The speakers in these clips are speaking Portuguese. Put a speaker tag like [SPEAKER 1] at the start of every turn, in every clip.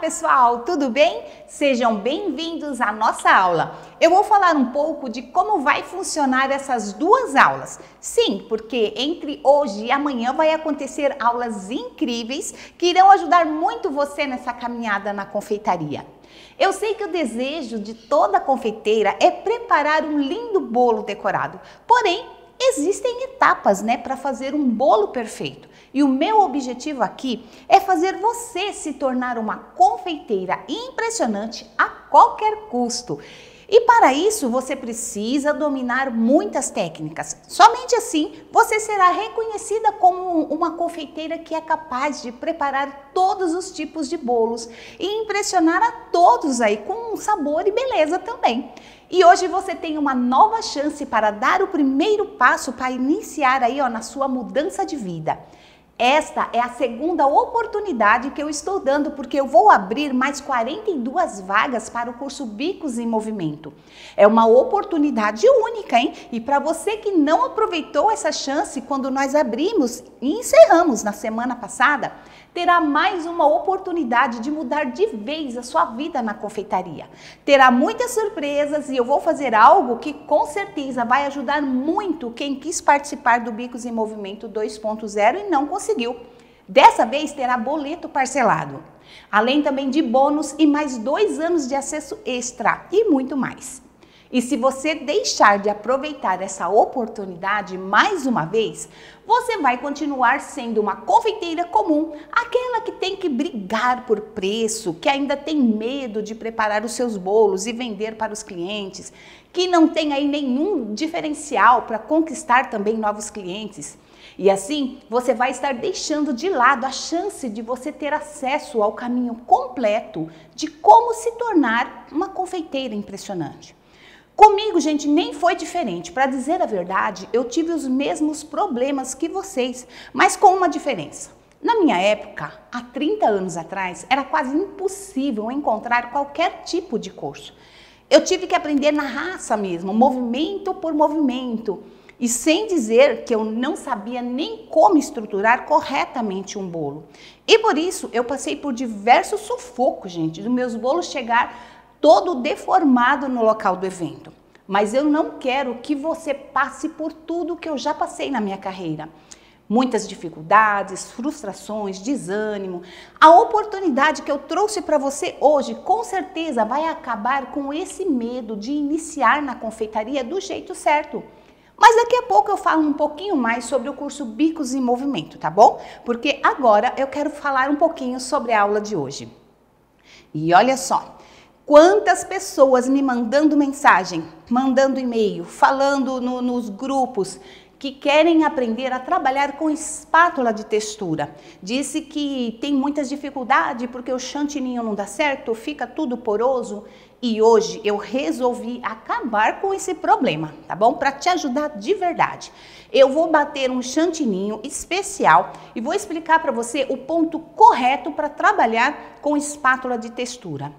[SPEAKER 1] pessoal, tudo bem? Sejam bem-vindos à nossa aula. Eu vou falar um pouco de como vai funcionar essas duas aulas. Sim, porque entre hoje e amanhã vai acontecer aulas incríveis que irão ajudar muito você nessa caminhada na confeitaria. Eu sei que o desejo de toda confeiteira é preparar um lindo bolo decorado. Porém, existem etapas, né, para fazer um bolo perfeito. E o meu objetivo aqui é fazer você se tornar uma confeiteira impressionante a qualquer custo. E para isso você precisa dominar muitas técnicas. Somente assim você será reconhecida como uma confeiteira que é capaz de preparar todos os tipos de bolos e impressionar a todos aí com sabor e beleza também. E hoje você tem uma nova chance para dar o primeiro passo para iniciar aí ó, na sua mudança de vida. Esta é a segunda oportunidade que eu estou dando porque eu vou abrir mais 42 vagas para o curso Bicos em Movimento. É uma oportunidade única, hein? E para você que não aproveitou essa chance quando nós abrimos e encerramos na semana passada, terá mais uma oportunidade de mudar de vez a sua vida na confeitaria. Terá muitas surpresas e eu vou fazer algo que com certeza vai ajudar muito quem quis participar do Bicos em Movimento 2.0 e não conseguiu. Dessa vez terá boleto parcelado, além também de bônus e mais dois anos de acesso extra e muito mais. E se você deixar de aproveitar essa oportunidade mais uma vez, você vai continuar sendo uma confeiteira comum, aquela que tem que brigar por preço, que ainda tem medo de preparar os seus bolos e vender para os clientes, que não tem aí nenhum diferencial para conquistar também novos clientes. E assim, você vai estar deixando de lado a chance de você ter acesso ao caminho completo de como se tornar uma confeiteira impressionante. Comigo, gente, nem foi diferente. Para dizer a verdade, eu tive os mesmos problemas que vocês, mas com uma diferença. Na minha época, há 30 anos atrás, era quase impossível encontrar qualquer tipo de curso. Eu tive que aprender na raça mesmo, movimento por movimento. E sem dizer que eu não sabia nem como estruturar corretamente um bolo. E por isso eu passei por diversos sufocos, gente, dos meus bolos chegar todo deformado no local do evento. Mas eu não quero que você passe por tudo que eu já passei na minha carreira. Muitas dificuldades, frustrações, desânimo. A oportunidade que eu trouxe para você hoje, com certeza, vai acabar com esse medo de iniciar na confeitaria do jeito certo. Mas daqui a pouco eu falo um pouquinho mais sobre o curso Bicos em Movimento, tá bom? Porque agora eu quero falar um pouquinho sobre a aula de hoje. E olha só, Quantas pessoas me mandando mensagem, mandando e-mail, falando no, nos grupos que querem aprender a trabalhar com espátula de textura. Disse que tem muitas dificuldades porque o chantininho não dá certo, fica tudo poroso. E hoje eu resolvi acabar com esse problema, tá bom? Para te ajudar de verdade. Eu vou bater um chantininho especial e vou explicar para você o ponto correto para trabalhar com espátula de textura.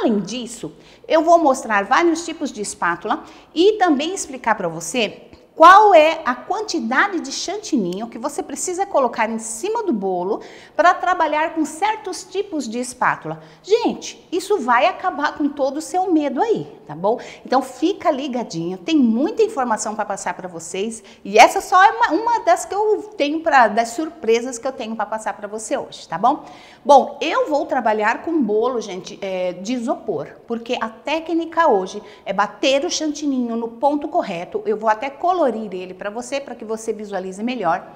[SPEAKER 1] Além disso, eu vou mostrar vários tipos de espátula e também explicar para você qual é a quantidade de chantininho que você precisa colocar em cima do bolo para trabalhar com certos tipos de espátula. Gente, isso vai acabar com todo o seu medo aí, tá bom? Então fica ligadinho, tem muita informação para passar para vocês e essa só é uma, uma das que eu tenho para das surpresas que eu tenho para passar para você hoje, tá bom? Bom, eu vou trabalhar com bolo, gente, é, de isopor, porque a técnica hoje é bater o chantininho no ponto correto. Eu vou até colocar colorir ele para você, para que você visualize melhor.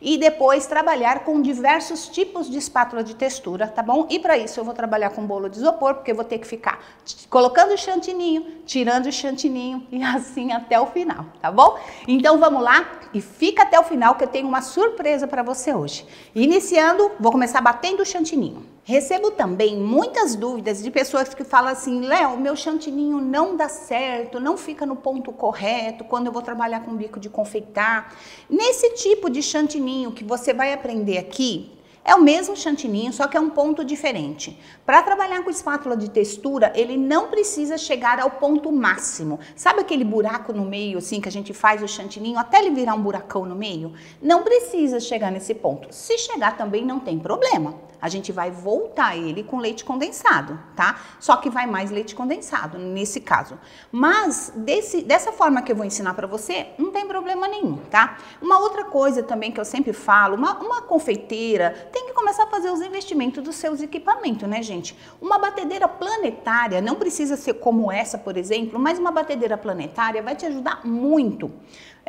[SPEAKER 1] E depois trabalhar com diversos tipos de espátula de textura, tá bom? E para isso eu vou trabalhar com bolo de isopor, porque eu vou ter que ficar colocando o chantininho, tirando o chantininho e assim até o final, tá bom? Então vamos lá e fica até o final que eu tenho uma surpresa para você hoje. Iniciando, vou começar batendo o chantininho. Recebo também muitas dúvidas de pessoas que falam assim: Léo, meu chantininho não dá certo, não fica no ponto correto quando eu vou trabalhar com bico de confeitar. Nesse tipo de chantininho que você vai aprender aqui, É o mesmo chantininho, só que é um ponto diferente. Para trabalhar com espátula de textura, ele não precisa chegar ao ponto máximo. Sabe aquele buraco no meio, assim, que a gente faz o chantininho até ele virar um buracão no meio? Não precisa chegar nesse ponto. Se chegar também não tem problema. A gente vai voltar ele com leite condensado, tá? Só que vai mais leite condensado nesse caso. Mas desse, dessa forma que eu vou ensinar para você, não tem problema nenhum, tá? Uma outra coisa também que eu sempre falo, uma, uma confeiteira tem que começar a fazer os investimentos dos seus equipamentos, né, gente? Uma batedeira planetária, não precisa ser como essa, por exemplo, mas uma batedeira planetária vai te ajudar muito.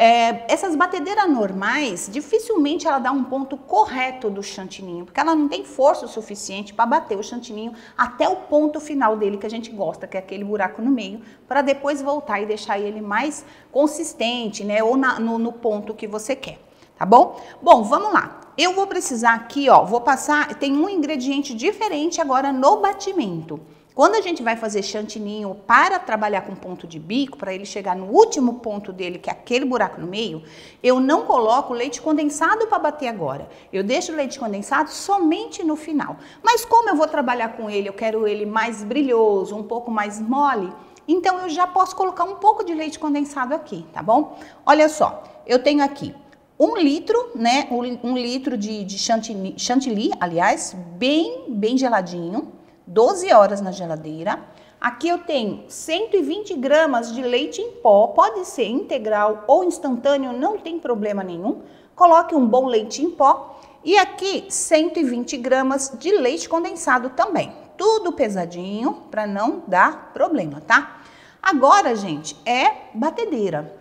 [SPEAKER 1] É, essas batedeiras normais, dificilmente ela dá um ponto correto do chantininho, porque ela não tem força o suficiente para bater o chantininho até o ponto final dele que a gente gosta, que é aquele buraco no meio, para depois voltar e deixar ele mais consistente, né, ou na, no, no ponto que você quer, tá bom? Bom, vamos lá. Eu vou precisar aqui, ó, vou passar, tem um ingrediente diferente agora no batimento. Quando a gente vai fazer chantininho para trabalhar com ponto de bico, para ele chegar no último ponto dele, que é aquele buraco no meio, eu não coloco leite condensado para bater agora. Eu deixo o leite condensado somente no final. Mas como eu vou trabalhar com ele, eu quero ele mais brilhoso, um pouco mais mole, então eu já posso colocar um pouco de leite condensado aqui, tá bom? Olha só, eu tenho aqui um litro, né? Um, litro de, de chantilly, chantilly, aliás, bem, bem geladinho 12 horas na geladeira. Aqui eu tenho 120 gramas de leite em pó, pode ser integral ou instantâneo, não tem problema nenhum. Coloque um bom leite em pó. E aqui 120 gramas de leite condensado também. Tudo pesadinho para não dar problema, tá? Agora, gente, é batedeira.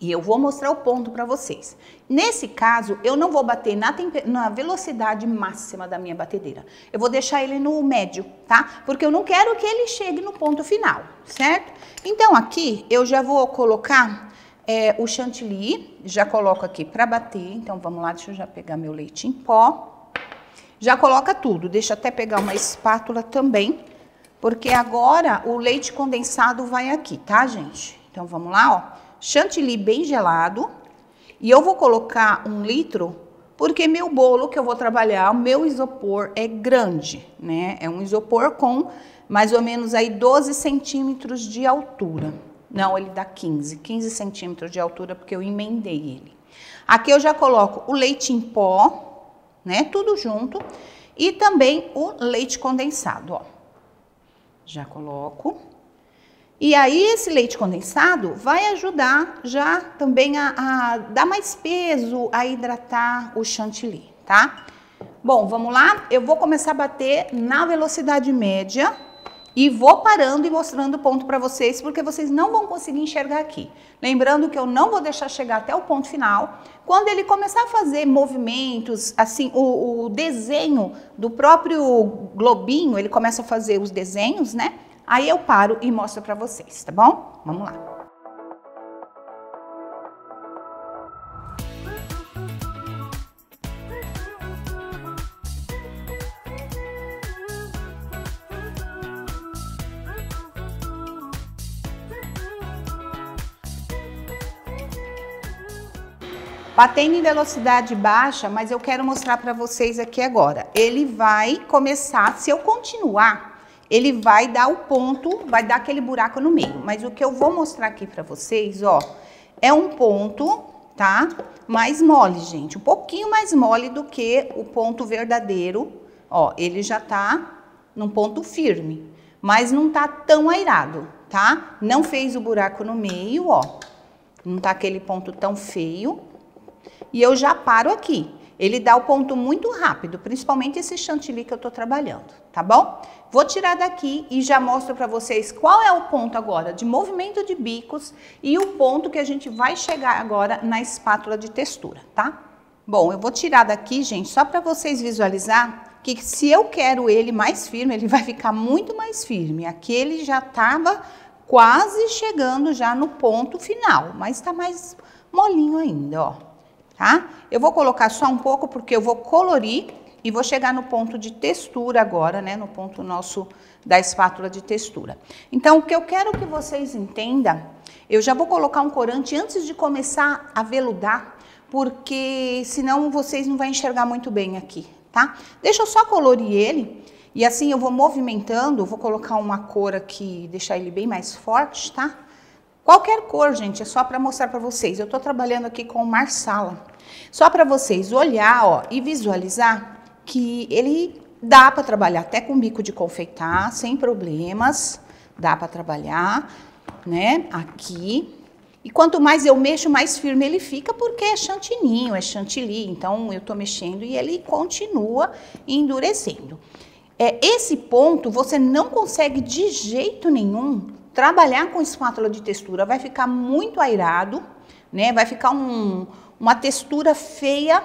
[SPEAKER 1] E eu vou mostrar o ponto para vocês. Nesse caso, eu não vou bater na, na, velocidade máxima da minha batedeira. Eu vou deixar ele no médio, tá? Porque eu não quero que ele chegue no ponto final, certo? Então, aqui, eu já vou colocar é, o chantilly. Já coloco aqui para bater. Então, vamos lá, deixa eu já pegar meu leite em pó. Já coloca tudo. Deixa até pegar uma espátula também. Porque agora o leite condensado vai aqui, tá, gente? Então, vamos lá, ó chantilly bem gelado. E eu vou colocar um litro, porque meu bolo que eu vou trabalhar, o meu isopor é grande, né? É um isopor com mais ou menos aí 12 centímetros de altura. Não, ele dá 15, 15 centímetros de altura, porque eu emendei ele. Aqui eu já coloco o leite em pó, né? Tudo junto. E também o leite condensado, ó. Já coloco. E aí esse leite condensado vai ajudar já também a, a, dar mais peso, a hidratar o chantilly, tá? Bom, vamos lá? Eu vou começar a bater na velocidade média e vou parando e mostrando o ponto para vocês, porque vocês não vão conseguir enxergar aqui. Lembrando que eu não vou deixar chegar até o ponto final. Quando ele começar a fazer movimentos, assim, o, o desenho do próprio globinho, ele começa a fazer os desenhos, né? Aí eu paro e mostro para vocês, tá bom? Vamos lá. Batendo em velocidade baixa, mas eu quero mostrar para vocês aqui agora. Ele vai começar, se eu continuar ele vai dar o ponto, vai dar aquele buraco no meio. Mas o que eu vou mostrar aqui para vocês, ó, é um ponto, tá? Mais mole, gente. Um pouquinho mais mole do que o ponto verdadeiro. Ó, ele já tá num ponto firme, mas não tá tão airado, tá? Não fez o buraco no meio, ó. Não tá aquele ponto tão feio. E eu já paro aqui. Ele dá o ponto muito rápido, principalmente esse chantilly que eu tô trabalhando, tá bom? Vou tirar daqui e já mostro para vocês qual é o ponto agora de movimento de bicos e o ponto que a gente vai chegar agora na espátula de textura, tá? Bom, eu vou tirar daqui, gente, só para vocês visualizar que se eu quero ele mais firme, ele vai ficar muito mais firme. Aqui ele já estava quase chegando já no ponto final, mas está mais molinho ainda, ó, tá? Eu vou colocar só um pouco porque eu vou colorir e vou chegar no ponto de textura agora, né? No ponto nosso da espátula de textura. Então, o que eu quero que vocês entendam, eu já vou colocar um corante antes de começar a veludar, porque senão vocês não vão enxergar muito bem aqui, tá? Deixa eu só colorir ele e assim eu vou movimentando, vou colocar uma cor aqui, deixar ele bem mais forte, tá? Qualquer cor, gente, é só para mostrar para vocês. Eu tô trabalhando aqui com Marsala. Só para vocês olhar, ó, e visualizar que ele dá para trabalhar até com bico de confeitar, sem problemas. Dá para trabalhar, né? Aqui. E quanto mais eu mexo, mais firme ele fica, porque é chantininho, é chantilly. Então, eu tô mexendo e ele continua endurecendo. É, esse ponto você não consegue de jeito nenhum trabalhar com espátula de textura. Vai ficar muito airado, né? Vai ficar um, uma textura feia,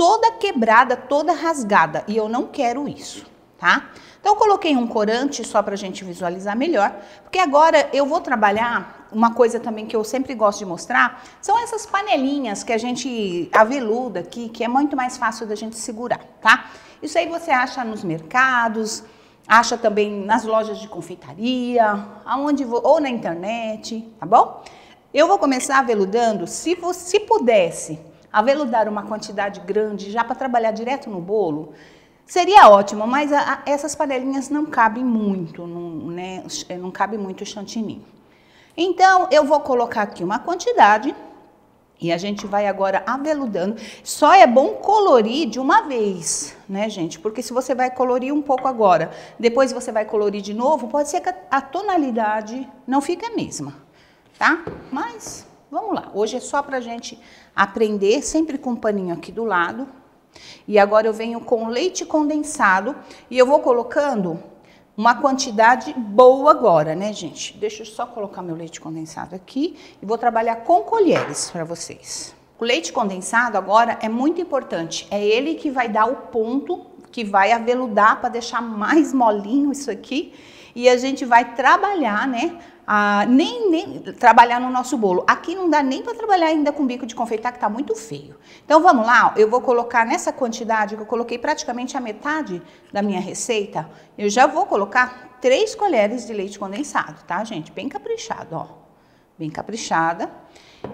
[SPEAKER 1] toda quebrada, toda rasgada. E eu não quero isso, tá? Então, eu coloquei um corante só para a gente visualizar melhor, porque agora eu vou trabalhar uma coisa também que eu sempre gosto de mostrar, são essas panelinhas que a gente aveluda aqui, que é muito mais fácil da gente segurar, tá? Isso aí você acha nos mercados, acha também nas lojas de confeitaria, aonde ou na internet, tá bom? Eu vou começar aveludando, se você pudesse aveludar uma quantidade grande já para trabalhar direto no bolo, seria ótimo, mas a, a, essas panelinhas não cabem muito, não, né, não cabe muito chantininho. Então, eu vou colocar aqui uma quantidade e a gente vai agora aveludando. Só é bom colorir de uma vez, né, gente? Porque se você vai colorir um pouco agora, depois você vai colorir de novo, pode ser que a tonalidade não fique a mesma tá? Mas vamos lá. Hoje é só pra gente aprender, sempre com o paninho aqui do lado. E agora eu venho com leite condensado e eu vou colocando uma quantidade boa agora, né, gente? Deixa eu só colocar meu leite condensado aqui e vou trabalhar com colheres para vocês. O leite condensado agora é muito importante. É ele que vai dar o ponto que vai aveludar para deixar mais molinho isso aqui. E a gente vai trabalhar, né, ah, nem, nem trabalhar no nosso bolo. Aqui não dá nem para trabalhar ainda com bico de confeitar, que está muito feio. Então vamos lá, eu vou colocar nessa quantidade, que eu coloquei praticamente a metade da minha receita, eu já vou colocar três colheres de leite condensado, tá, gente? Bem caprichado, ó. Bem caprichada.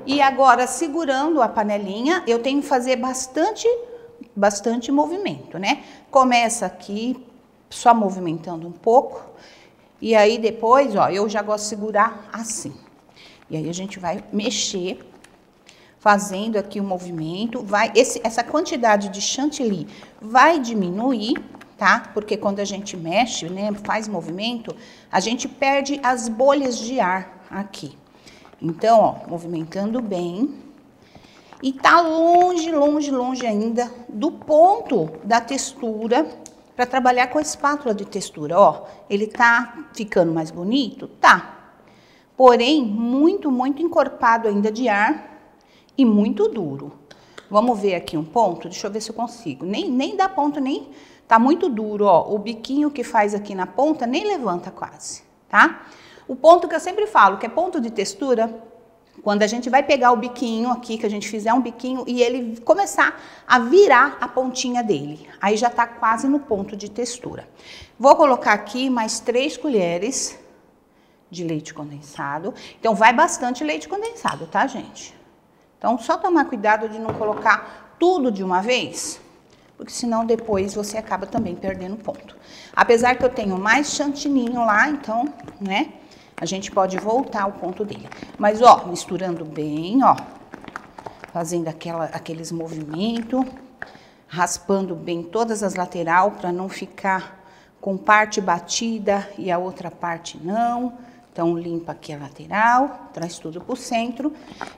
[SPEAKER 1] E agora, segurando a panelinha, eu tenho que fazer bastante, bastante movimento, né? Começa aqui, só movimentando um pouco. E aí depois, ó, eu já gosto de segurar assim. E aí a gente vai mexer, fazendo aqui o movimento. Vai, esse, essa quantidade de chantilly vai diminuir, tá? Porque quando a gente mexe, né, faz movimento, a gente perde as bolhas de ar aqui. Então, ó, movimentando bem. E tá longe, longe, longe ainda do ponto da textura para trabalhar com a espátula de textura. Ó, ele tá ficando mais bonito? Tá. Porém, muito, muito encorpado ainda de ar e muito duro. Vamos ver aqui um ponto? Deixa eu ver se eu consigo. Nem, nem dá ponto, nem... Tá muito duro, ó. O biquinho que faz aqui na ponta nem levanta quase, tá? O ponto que eu sempre falo, que é ponto de textura, quando a gente vai pegar o biquinho aqui, que a gente fizer um biquinho e ele começar a virar a pontinha dele. Aí já tá quase no ponto de textura. Vou colocar aqui mais três colheres de leite condensado. Então, vai bastante leite condensado, tá, gente? Então, só tomar cuidado de não colocar tudo de uma vez, porque senão depois você acaba também perdendo ponto. Apesar que eu tenho mais chantininho lá, então, né? A gente pode voltar ao ponto dele. Mas, ó, misturando bem, ó, fazendo aquela, aqueles movimentos, raspando bem todas as lateral para não ficar com parte batida e a outra parte não. Então, limpa aqui a lateral, traz tudo pro centro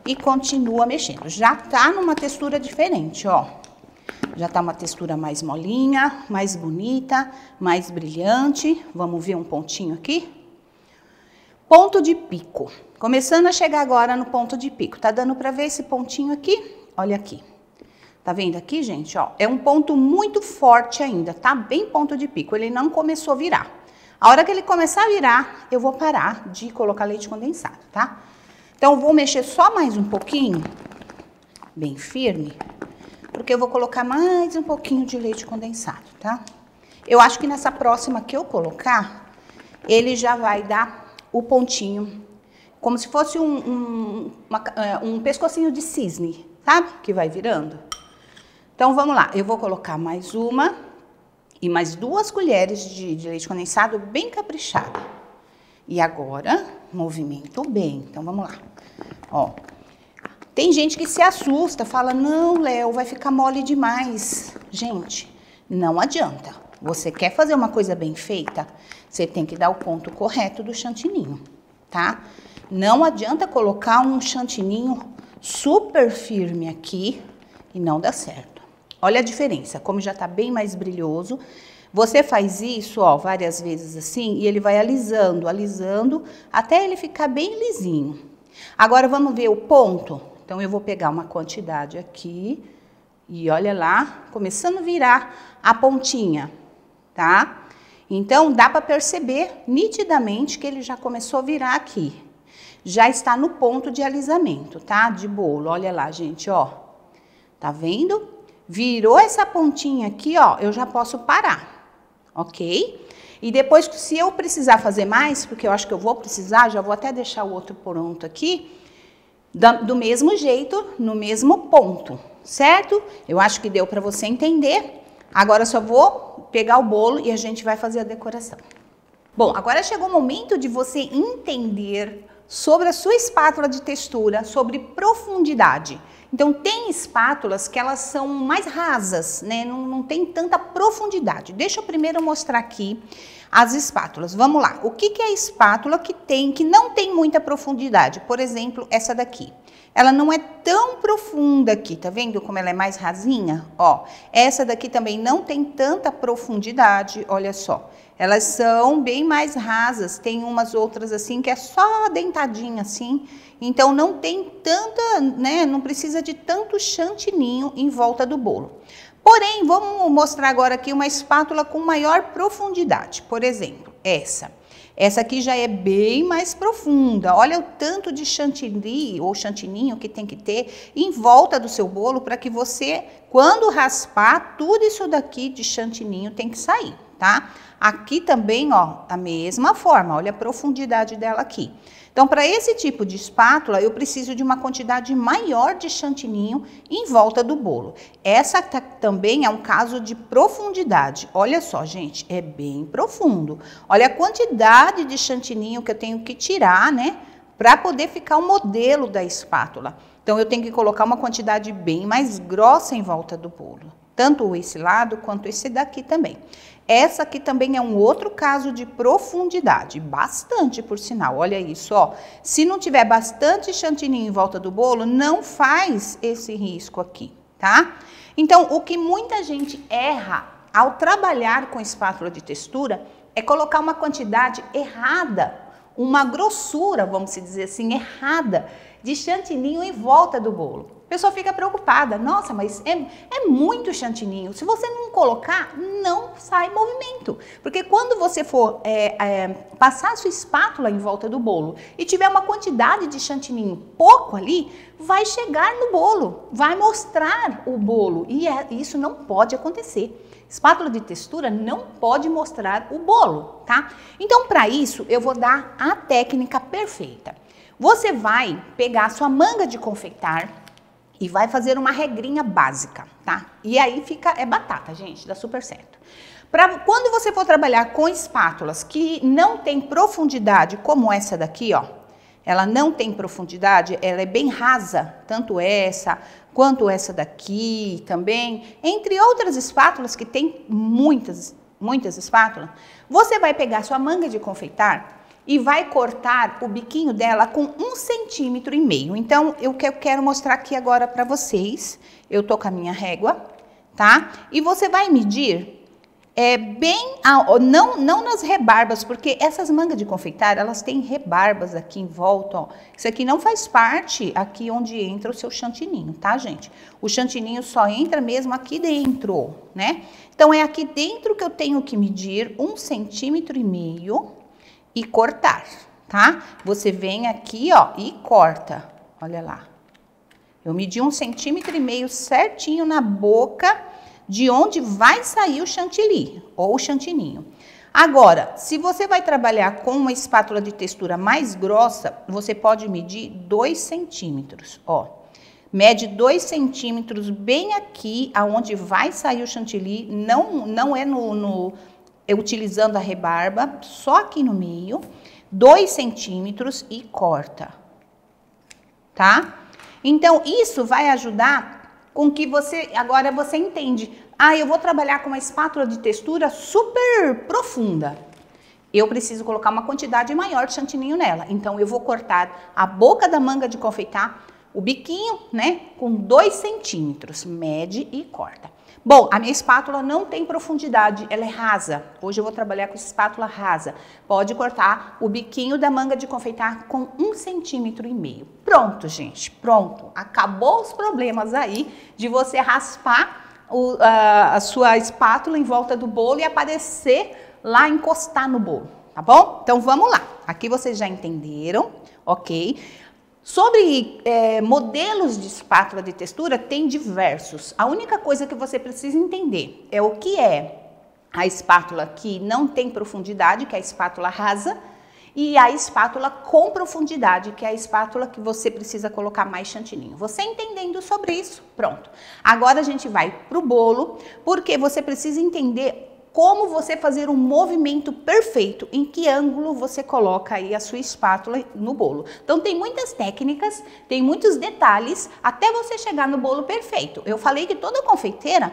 [SPEAKER 1] e continua mexendo. Já tá numa textura diferente, ó. Já tá uma textura mais molinha, mais bonita, mais brilhante. Vamos ver um pontinho aqui? Ponto de pico. Começando a chegar agora no ponto de pico. Tá dando para ver esse pontinho aqui? Olha aqui. Tá vendo aqui, gente? Ó, é um ponto muito forte ainda, tá? Bem ponto de pico. Ele não começou a virar. A hora que ele começar a virar, eu vou parar de colocar leite condensado, tá? Então, vou mexer só mais um pouquinho, bem firme, porque eu vou colocar mais um pouquinho de leite condensado, tá? Eu acho que nessa próxima que eu colocar, ele já vai dar o pontinho, como se fosse um, um, uma, é, um pescocinho de cisne, sabe? Que vai virando. Então, vamos lá. Eu vou colocar mais uma E mais duas colheres de, de leite condensado bem caprichado. E agora, movimento bem. Então, vamos lá. Ó, tem gente que se assusta, fala, não, Léo, vai ficar mole demais. Gente, não adianta. Você quer fazer uma coisa bem feita, você tem que dar o ponto correto do chantininho, tá? Não adianta colocar um chantininho super firme aqui e não dá certo. Olha a diferença, como já tá bem mais brilhoso. Você faz isso, ó, várias vezes assim, e ele vai alisando, alisando, até ele ficar bem lisinho. Agora vamos ver o ponto. Então eu vou pegar uma quantidade aqui e olha lá, começando a virar a pontinha, tá? Então dá para perceber nitidamente que ele já começou a virar aqui já está no ponto de alisamento, tá? De bolo. Olha lá, gente, ó. Tá vendo? Virou essa pontinha aqui, ó, eu já posso parar, ok? E depois, se eu precisar fazer mais, porque eu acho que eu vou precisar, já vou até deixar o outro pronto aqui, do mesmo jeito, no mesmo ponto, certo? Eu acho que deu para você entender. Agora só vou pegar o bolo e a gente vai fazer a decoração. Bom, agora chegou o momento de você entender sobre a sua espátula de textura, sobre profundidade. Então, tem espátulas que elas são mais rasas, né? Não, não tem tanta profundidade. Deixa eu primeiro mostrar aqui as espátulas. Vamos lá. O que, que é espátula que tem, que não tem muita profundidade? Por exemplo, essa daqui. Ela não é tão profunda aqui, tá vendo como ela é mais rasinha? Ó, essa daqui também não tem tanta profundidade, olha só. Elas são bem mais rasas, tem umas outras assim que é só dentadinha assim, então não tem tanta, né, não precisa de tanto chantininho em volta do bolo. Porém, vamos mostrar agora aqui uma espátula com maior profundidade. Por exemplo, essa. Essa aqui já é bem mais profunda. Olha o tanto de chantilly ou chantininho que tem que ter em volta do seu bolo para que você, quando raspar, tudo isso daqui de chantininho tem que sair, tá? Aqui também, ó, a mesma forma, olha a profundidade dela aqui. Então, para esse tipo de espátula, eu preciso de uma quantidade maior de chantininho em volta do bolo. Essa também é um caso de profundidade. Olha só, gente, é bem profundo. Olha a quantidade de chantininho que eu tenho que tirar, né, para poder ficar o modelo da espátula. Então, eu tenho que colocar uma quantidade bem mais grossa em volta do bolo. Tanto esse lado quanto esse daqui também. Essa aqui também é um outro caso de profundidade, bastante por sinal. Olha isso, ó. Se não tiver bastante chantininho em volta do bolo, não faz esse risco aqui, tá? Então, o que muita gente erra ao trabalhar com espátula de textura é colocar uma quantidade errada, uma grossura, vamos dizer assim, errada de chantininho em volta do bolo. A pessoa fica preocupada. Nossa, mas é, é muito chantininho. Se você não colocar, não sai movimento. Porque quando você for é, é, passar a sua espátula em volta do bolo e tiver uma quantidade de chantininho pouco ali, vai chegar no bolo, vai mostrar o bolo. E é, isso não pode acontecer. Espátula de textura não pode mostrar o bolo, tá? Então, para isso, eu vou dar a técnica perfeita. Você vai pegar a sua manga de confeitar, e vai fazer uma regrinha básica, tá? E aí fica, é batata, gente, dá super certo. Pra, quando você for trabalhar com espátulas que não tem profundidade, como essa daqui, ó, ela não tem profundidade, ela é bem rasa, tanto essa quanto essa daqui também, entre outras espátulas que tem muitas, muitas espátulas, você vai pegar sua manga de confeitar e vai cortar o biquinho dela com um centímetro e meio. Então, eu quero mostrar aqui agora para vocês. Eu tô com a minha régua, tá? E você vai medir é bem, não, não nas rebarbas, porque essas mangas de confeitar, elas têm rebarbas aqui em volta, ó. Isso aqui não faz parte aqui onde entra o seu chantininho, tá, gente? O chantininho só entra mesmo aqui dentro, né? Então, é aqui dentro que eu tenho que medir um centímetro e meio, e cortar, tá? Você vem aqui, ó, e corta. Olha lá. Eu medi um centímetro e meio certinho na boca de onde vai sair o chantilly ou o chantininho. Agora, se você vai trabalhar com uma espátula de textura mais grossa, você pode medir 2 centímetros, ó. Mede 2 centímetros bem aqui, aonde vai sair o chantilly. Não, não é no, no utilizando a rebarba, só aqui no meio. 2 centímetros e corta. Tá? Então, isso vai ajudar com que você, agora você entende. Ah, eu vou trabalhar com uma espátula de textura super profunda. Eu preciso colocar uma quantidade maior de chantininho nela. Então, eu vou cortar a boca da manga de confeitar, o biquinho, né, com 2 centímetros. Mede e corta. Bom, a minha espátula não tem profundidade, ela é rasa. Hoje eu vou trabalhar com espátula rasa. Pode cortar o biquinho da manga de confeitar com um centímetro e meio. Pronto, gente, pronto. Acabou os problemas aí de você raspar o, a, a sua espátula em volta do bolo e aparecer lá, encostar no bolo, tá bom? Então vamos lá. Aqui vocês já entenderam, ok? Sobre é, modelos de espátula de textura, tem diversos. A única coisa que você precisa entender é o que é a espátula que não tem profundidade, que é a espátula rasa, e a espátula com profundidade, que é a espátula que você precisa colocar mais chantininho. Você entendendo sobre isso, pronto. Agora a gente vai para o bolo, porque você precisa entender como você fazer um movimento perfeito, em que ângulo você coloca aí a sua espátula no bolo. Então tem muitas técnicas, tem muitos detalhes até você chegar no bolo perfeito. Eu falei que toda confeiteira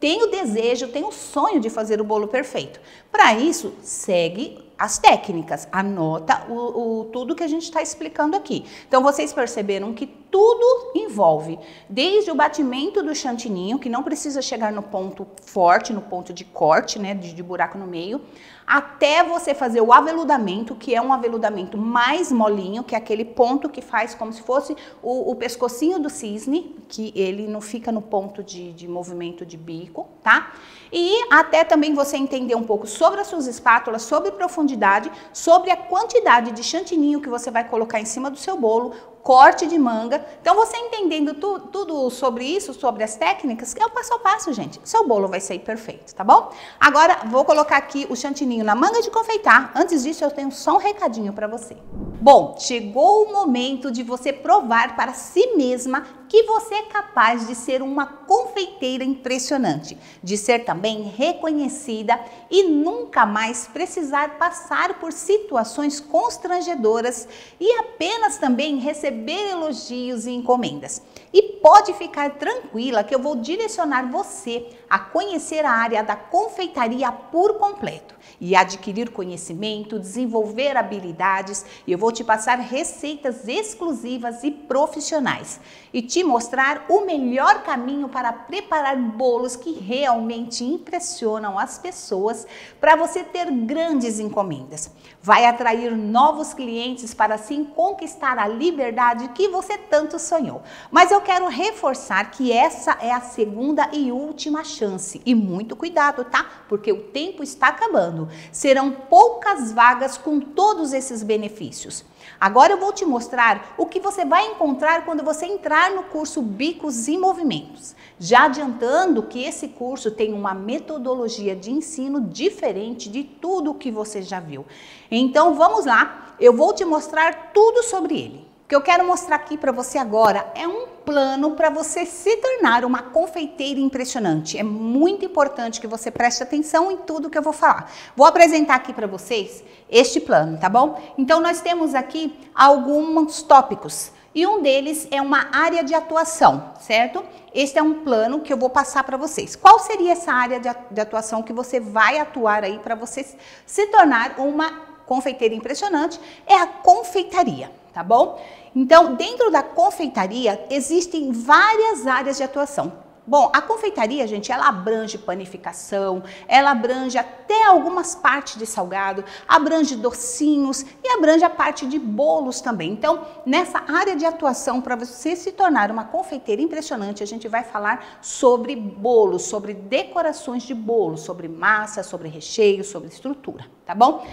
[SPEAKER 1] tem o desejo, tem o sonho de fazer o bolo perfeito. Para isso, segue as técnicas, anota o, o tudo que a gente está explicando aqui. Então vocês perceberam que tudo envolve, desde o batimento do chantininho, que não precisa chegar no ponto forte, no ponto de corte, né, de, de buraco no meio, até você fazer o aveludamento, que é um aveludamento mais molinho, que é aquele ponto que faz como se fosse o, o pescocinho do cisne, que ele não fica no ponto de, de movimento de bico, tá? E até também você entender um pouco sobre as suas espátulas, sobre profundidade, sobre a quantidade de chantininho que você vai colocar em cima do seu bolo, corte de manga. Então, você entendendo tu, tudo sobre isso, sobre as técnicas, é o passo a passo, gente. Seu bolo vai sair perfeito, tá bom? Agora, vou colocar aqui o chantininho na manga de confeitar. Antes disso, eu tenho só um recadinho para você. Bom, chegou o momento de você provar para si mesma que você é capaz de ser uma confeiteira impressionante, de ser também reconhecida e nunca mais precisar passar por situações constrangedoras e apenas também receber elogios e encomendas. E pode ficar tranquila que eu vou direcionar você a conhecer a área da confeitaria por completo e adquirir conhecimento, desenvolver habilidades. E eu vou te passar receitas exclusivas e profissionais e te mostrar o melhor caminho para preparar bolos que realmente impressionam as pessoas para você ter grandes encomendas. Vai atrair novos clientes para assim conquistar a liberdade que você tanto sonhou. Mas eu quero reforçar que essa é a segunda e última chance. E muito cuidado, tá? Porque o tempo está acabando. Serão poucas vagas com todos esses benefícios. Agora eu vou te mostrar o que você vai encontrar quando você entrar no curso Bicos e Movimentos. Já adiantando que esse curso tem uma metodologia de ensino diferente de tudo o que você já viu. Então vamos lá, eu vou te mostrar tudo sobre ele. O que eu quero mostrar aqui para você agora é um plano para você se tornar uma confeiteira impressionante. É muito importante que você preste atenção em tudo que eu vou falar. Vou apresentar aqui para vocês este plano, tá bom? Então nós temos aqui alguns tópicos e um deles é uma área de atuação, certo? Este é um plano que eu vou passar para vocês. Qual seria essa área de atuação que você vai atuar aí para você se tornar uma confeiteira impressionante? É a confeitaria tá bom? Então, dentro da confeitaria existem várias áreas de atuação. Bom, a confeitaria, gente, ela abrange panificação, ela abrange até algumas partes de salgado, abrange docinhos e abrange a parte de bolos também. Então, nessa área de atuação, para você se tornar uma confeiteira impressionante, a gente vai falar sobre bolos, sobre decorações de bolos, sobre massa, sobre recheio, sobre estrutura, tá bom?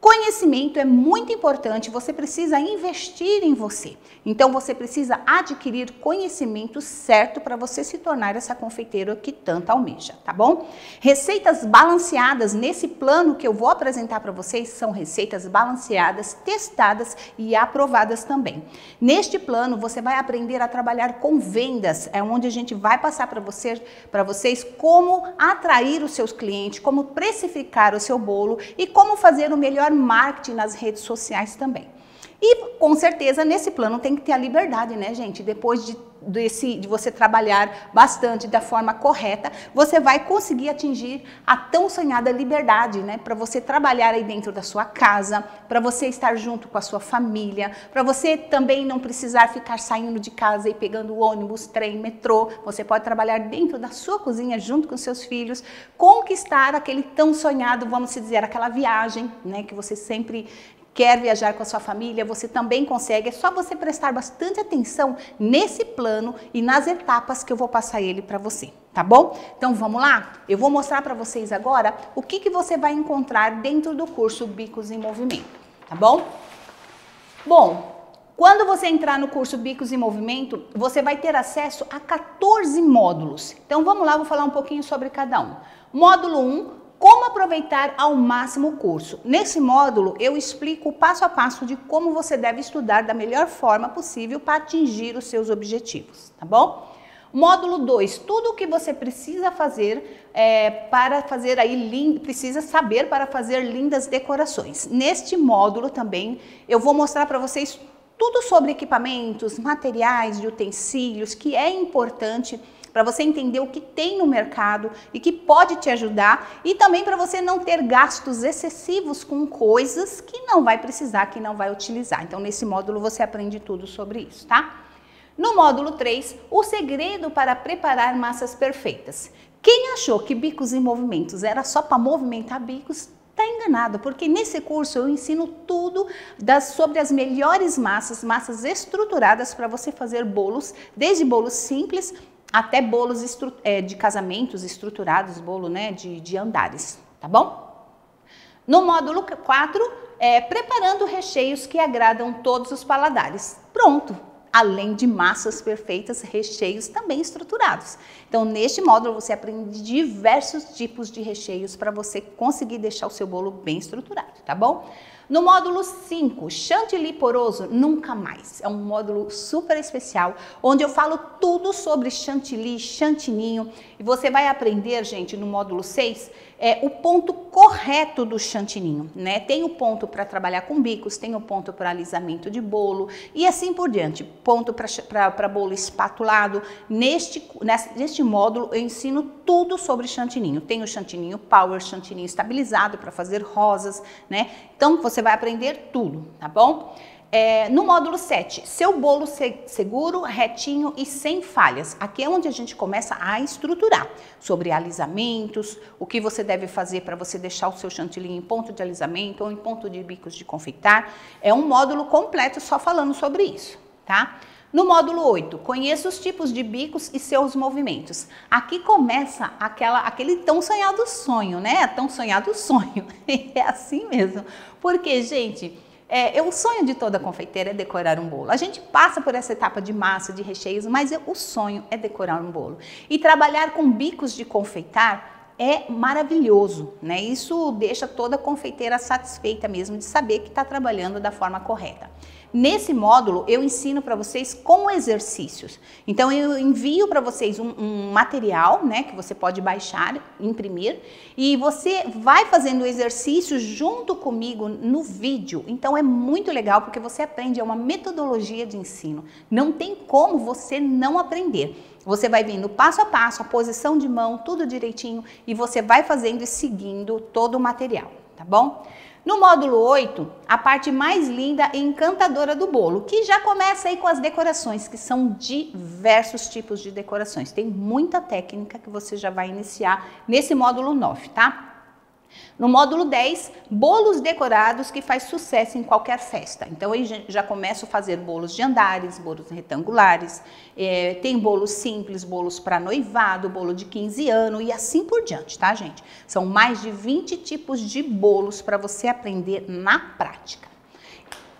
[SPEAKER 1] Conhecimento é muito importante, você precisa investir em você. Então você precisa adquirir conhecimento certo para você se tornar essa confeiteira que tanto almeja, tá bom? Receitas balanceadas nesse plano que eu vou apresentar para vocês são receitas balanceadas, testadas e aprovadas também. Neste plano você vai aprender a trabalhar com vendas, é onde a gente vai passar para você, para vocês como atrair os seus clientes, como precificar o seu bolo e como fazer o melhor marketing nas redes sociais também. E com certeza nesse plano tem que ter a liberdade, né, gente? Depois de, desse, de você trabalhar bastante da forma correta, você vai conseguir atingir a tão sonhada liberdade, né? Para você trabalhar aí dentro da sua casa, para você estar junto com a sua família, para você também não precisar ficar saindo de casa e pegando ônibus, trem, metrô. Você pode trabalhar dentro da sua cozinha junto com seus filhos, conquistar aquele tão sonhado, vamos dizer, aquela viagem, né? Que você sempre quer viajar com a sua família, você também consegue. É só você prestar bastante atenção nesse plano e nas etapas que eu vou passar ele para você, tá bom? Então vamos lá? Eu vou mostrar para vocês agora o que, que você vai encontrar dentro do curso Bicos em Movimento, tá bom? Bom, quando você entrar no curso Bicos em Movimento, você vai ter acesso a 14 módulos. Então vamos lá, vou falar um pouquinho sobre cada um. Módulo 1, como aproveitar ao máximo o curso? Nesse módulo, eu explico o passo a passo de como você deve estudar da melhor forma possível para atingir os seus objetivos, tá bom? Módulo 2, tudo o que você precisa fazer é, para fazer aí, precisa saber para fazer lindas decorações. Neste módulo também, eu vou mostrar para vocês tudo sobre equipamentos, materiais de utensílios, que é importante para você entender o que tem no mercado e que pode te ajudar e também para você não ter gastos excessivos com coisas que não vai precisar, que não vai utilizar. Então, nesse módulo você aprende tudo sobre isso, tá? No módulo 3, o segredo para preparar massas perfeitas. Quem achou que bicos e movimentos era só para movimentar bicos, está enganado, porque nesse curso eu ensino tudo das, sobre as melhores massas, massas estruturadas para você fazer bolos, desde bolos simples até bolos é, de casamentos estruturados, bolo né, de, de andares, tá bom? No módulo 4, é, preparando recheios que agradam todos os paladares. Pronto! Além de massas perfeitas, recheios também estruturados. Então, neste módulo, você aprende diversos tipos de recheios para você conseguir deixar o seu bolo bem estruturado, tá bom? No módulo 5, chantilly poroso, nunca mais. É um módulo super especial, onde eu falo tudo sobre chantilly, chantininho. E você vai aprender, gente, no módulo 6, é, o ponto correto do chantininho, né? Tem o ponto para trabalhar com bicos, tem o ponto para alisamento de bolo e assim por diante. Ponto para bolo espatulado. Neste, neste módulo eu ensino tudo sobre chantininho. Tem o chantininho power, chantininho estabilizado para fazer rosas, né? Então você vai aprender tudo, tá bom? É, no módulo 7, seu bolo seguro, retinho e sem falhas. Aqui é onde a gente começa a estruturar sobre alisamentos, o que você deve fazer para você deixar o seu chantilly em ponto de alisamento ou em ponto de bicos de confeitar. É um módulo completo só falando sobre isso, tá? No módulo 8, conheça os tipos de bicos e seus movimentos. Aqui começa aquela, aquele tão sonhado sonho, né? Tão sonhado sonho. é assim mesmo. Porque, gente, é, o sonho de toda confeiteira é decorar um bolo. A gente passa por essa etapa de massa, de recheios, mas o sonho é decorar um bolo. E trabalhar com bicos de confeitar é maravilhoso, né? Isso deixa toda confeiteira satisfeita mesmo de saber que está trabalhando da forma correta. Nesse módulo, eu ensino para vocês com exercícios. Então, eu envio para vocês um, um, material, né, que você pode baixar, imprimir, e você vai fazendo exercícios junto comigo no vídeo. Então, é muito legal porque você aprende, é uma metodologia de ensino. Não tem como você não aprender. Você vai vendo passo a passo, a posição de mão, tudo direitinho, e você vai fazendo e seguindo todo o material, tá bom? No módulo 8, a parte mais linda e encantadora do bolo, que já começa aí com as decorações, que são diversos tipos de decorações. Tem muita técnica que você já vai iniciar nesse módulo 9, tá? No módulo 10, bolos decorados que faz sucesso em qualquer festa. Então, eu já começo a fazer bolos de andares, bolos retangulares, é, tem bolos simples, bolos para noivado, bolo de 15 anos e assim por diante, tá, gente? São mais de 20 tipos de bolos para você aprender na prática.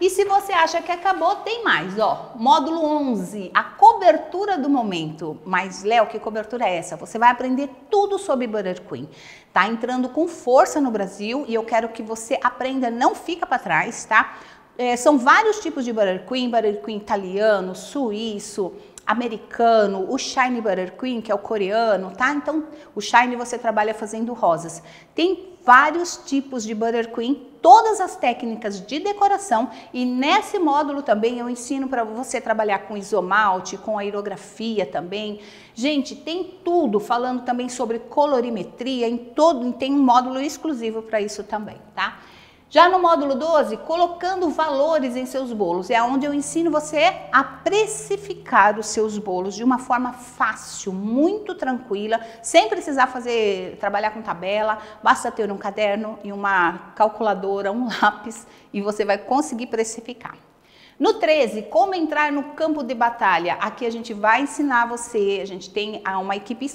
[SPEAKER 1] E se você acha que acabou, tem mais, ó. Módulo 11, a cobertura do momento. Mas, Léo, que cobertura é essa? Você vai aprender tudo sobre Butter Queen. Tá entrando com força no Brasil e eu quero que você aprenda, não fica para trás, tá? É, são vários tipos de Butter Queen, Butter Queen italiano, suíço, americano, o Shine Butter Queen, que é o coreano, tá? Então, o Shine você trabalha fazendo rosas. Tem vários tipos de Butter Queen, todas as técnicas de decoração e nesse módulo também eu ensino para você trabalhar com isomalte, com aerografia também. Gente, tem tudo falando também sobre colorimetria, em todo, tem um módulo exclusivo para isso também, tá? Já no módulo 12, colocando valores em seus bolos, é onde eu ensino você a precificar os seus bolos de uma forma fácil, muito tranquila, sem precisar fazer trabalhar com tabela, basta ter um caderno e uma calculadora, um lápis e você vai conseguir precificar. No 13, como entrar no campo de batalha. Aqui a gente vai ensinar você, a gente tem uma equipe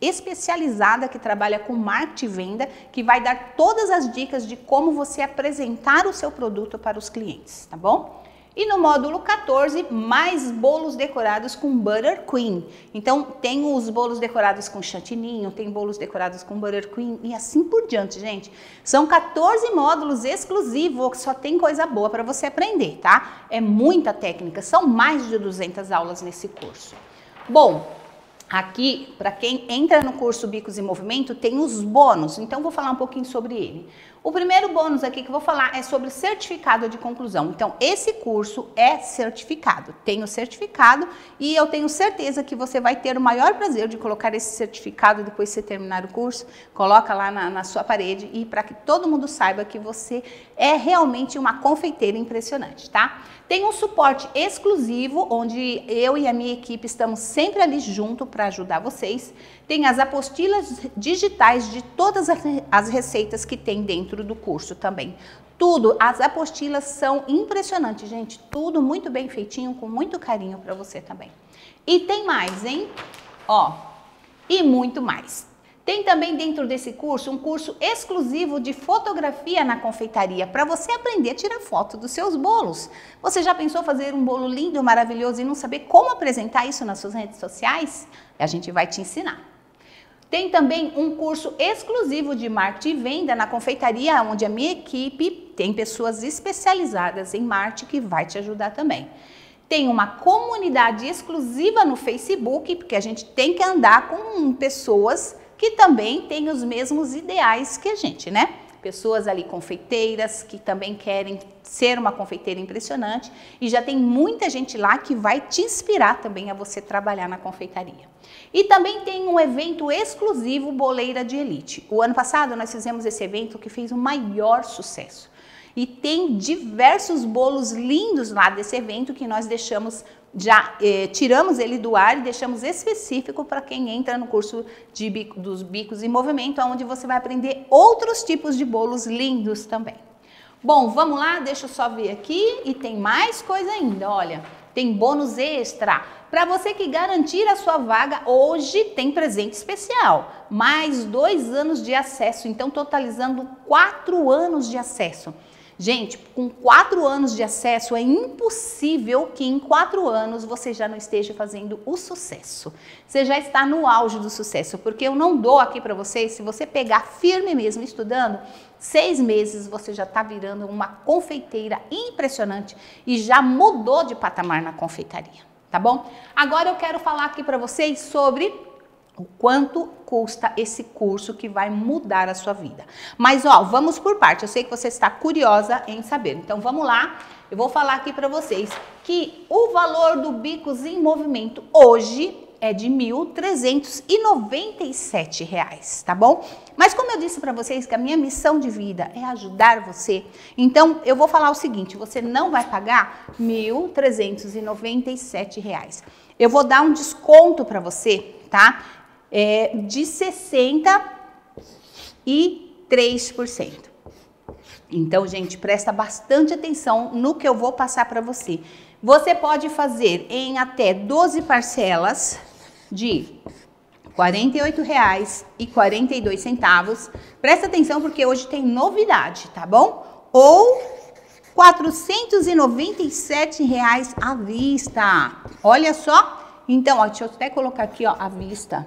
[SPEAKER 1] especializada que trabalha com marketing e venda, que vai dar todas as dicas de como você apresentar o seu produto para os clientes, tá bom? E no módulo 14, mais bolos decorados com Butter Queen. Então, tem os bolos decorados com chantininho, tem bolos decorados com Butter Queen e assim por diante, gente. São 14 módulos exclusivos, só tem coisa boa para você aprender, tá? É muita técnica, são mais de 200 aulas nesse curso. Bom, Aqui, para quem entra no curso Bicos e Movimento, tem os bônus, então vou falar um pouquinho sobre ele. O primeiro bônus aqui que eu vou falar é sobre certificado de conclusão. Então, esse curso é certificado. Tem o certificado e eu tenho certeza que você vai ter o maior prazer de colocar esse certificado depois que você terminar o curso. Coloca lá na, na sua parede e para que todo mundo saiba que você é realmente uma confeiteira impressionante, tá? Tem um suporte exclusivo, onde eu e a minha equipe estamos sempre ali junto para ajudar vocês. Tem as apostilas digitais de todas as receitas que tem dentro do curso também. Tudo, as apostilas são impressionantes, gente. Tudo muito bem feitinho, com muito carinho para você também. E tem mais, hein? Ó, e muito mais. Tem também dentro desse curso um curso exclusivo de fotografia na confeitaria para você aprender a tirar foto dos seus bolos. Você já pensou fazer um bolo lindo, maravilhoso e não saber como apresentar isso nas suas redes sociais? A gente vai te ensinar. Tem também um curso exclusivo de marketing e venda na confeitaria, onde a minha equipe tem pessoas especializadas em marketing que vai te ajudar também. Tem uma comunidade exclusiva no Facebook, porque a gente tem que andar com pessoas que também têm os mesmos ideais que a gente, né? Pessoas ali confeiteiras que também querem ser uma confeiteira impressionante e já tem muita gente lá que vai te inspirar também a você trabalhar na confeitaria. E também tem um evento exclusivo Boleira de Elite. O ano passado nós fizemos esse evento que fez o maior sucesso. E tem diversos bolos lindos lá desse evento que nós deixamos já eh, tiramos ele do ar e deixamos específico para quem entra no curso de bico, dos bicos em movimento, onde você vai aprender outros tipos de bolos lindos também. Bom, vamos lá, deixa eu só ver aqui e tem mais coisa ainda, olha, tem bônus extra. Para você que garantir a sua vaga, hoje tem presente especial, mais dois anos de acesso, então totalizando quatro anos de acesso. Gente, com quatro anos de acesso, é impossível que em quatro anos você já não esteja fazendo o sucesso. Você já está no auge do sucesso, porque eu não dou aqui para vocês, se você pegar firme mesmo estudando, seis meses você já está virando uma confeiteira impressionante e já mudou de patamar na confeitaria, tá bom? Agora eu quero falar aqui para vocês sobre o quanto custa esse curso que vai mudar a sua vida. Mas ó, vamos por parte. Eu sei que você está curiosa em saber. Então vamos lá. Eu vou falar aqui para vocês que o valor do Bicos em Movimento hoje é de R$ 1.397, tá bom? Mas como eu disse para vocês que a minha missão de vida é ajudar você, então eu vou falar o seguinte, você não vai pagar R$ 1.397. Eu vou dar um desconto para você, tá? é, de 60 e 3%. Então, gente, presta bastante atenção no que eu vou passar para você. Você pode fazer em até 12 parcelas de R$ 48,42. Presta atenção porque hoje tem novidade, tá bom? Ou 497 reais à vista. Olha só. Então, ó, deixa eu até colocar aqui, ó, à vista.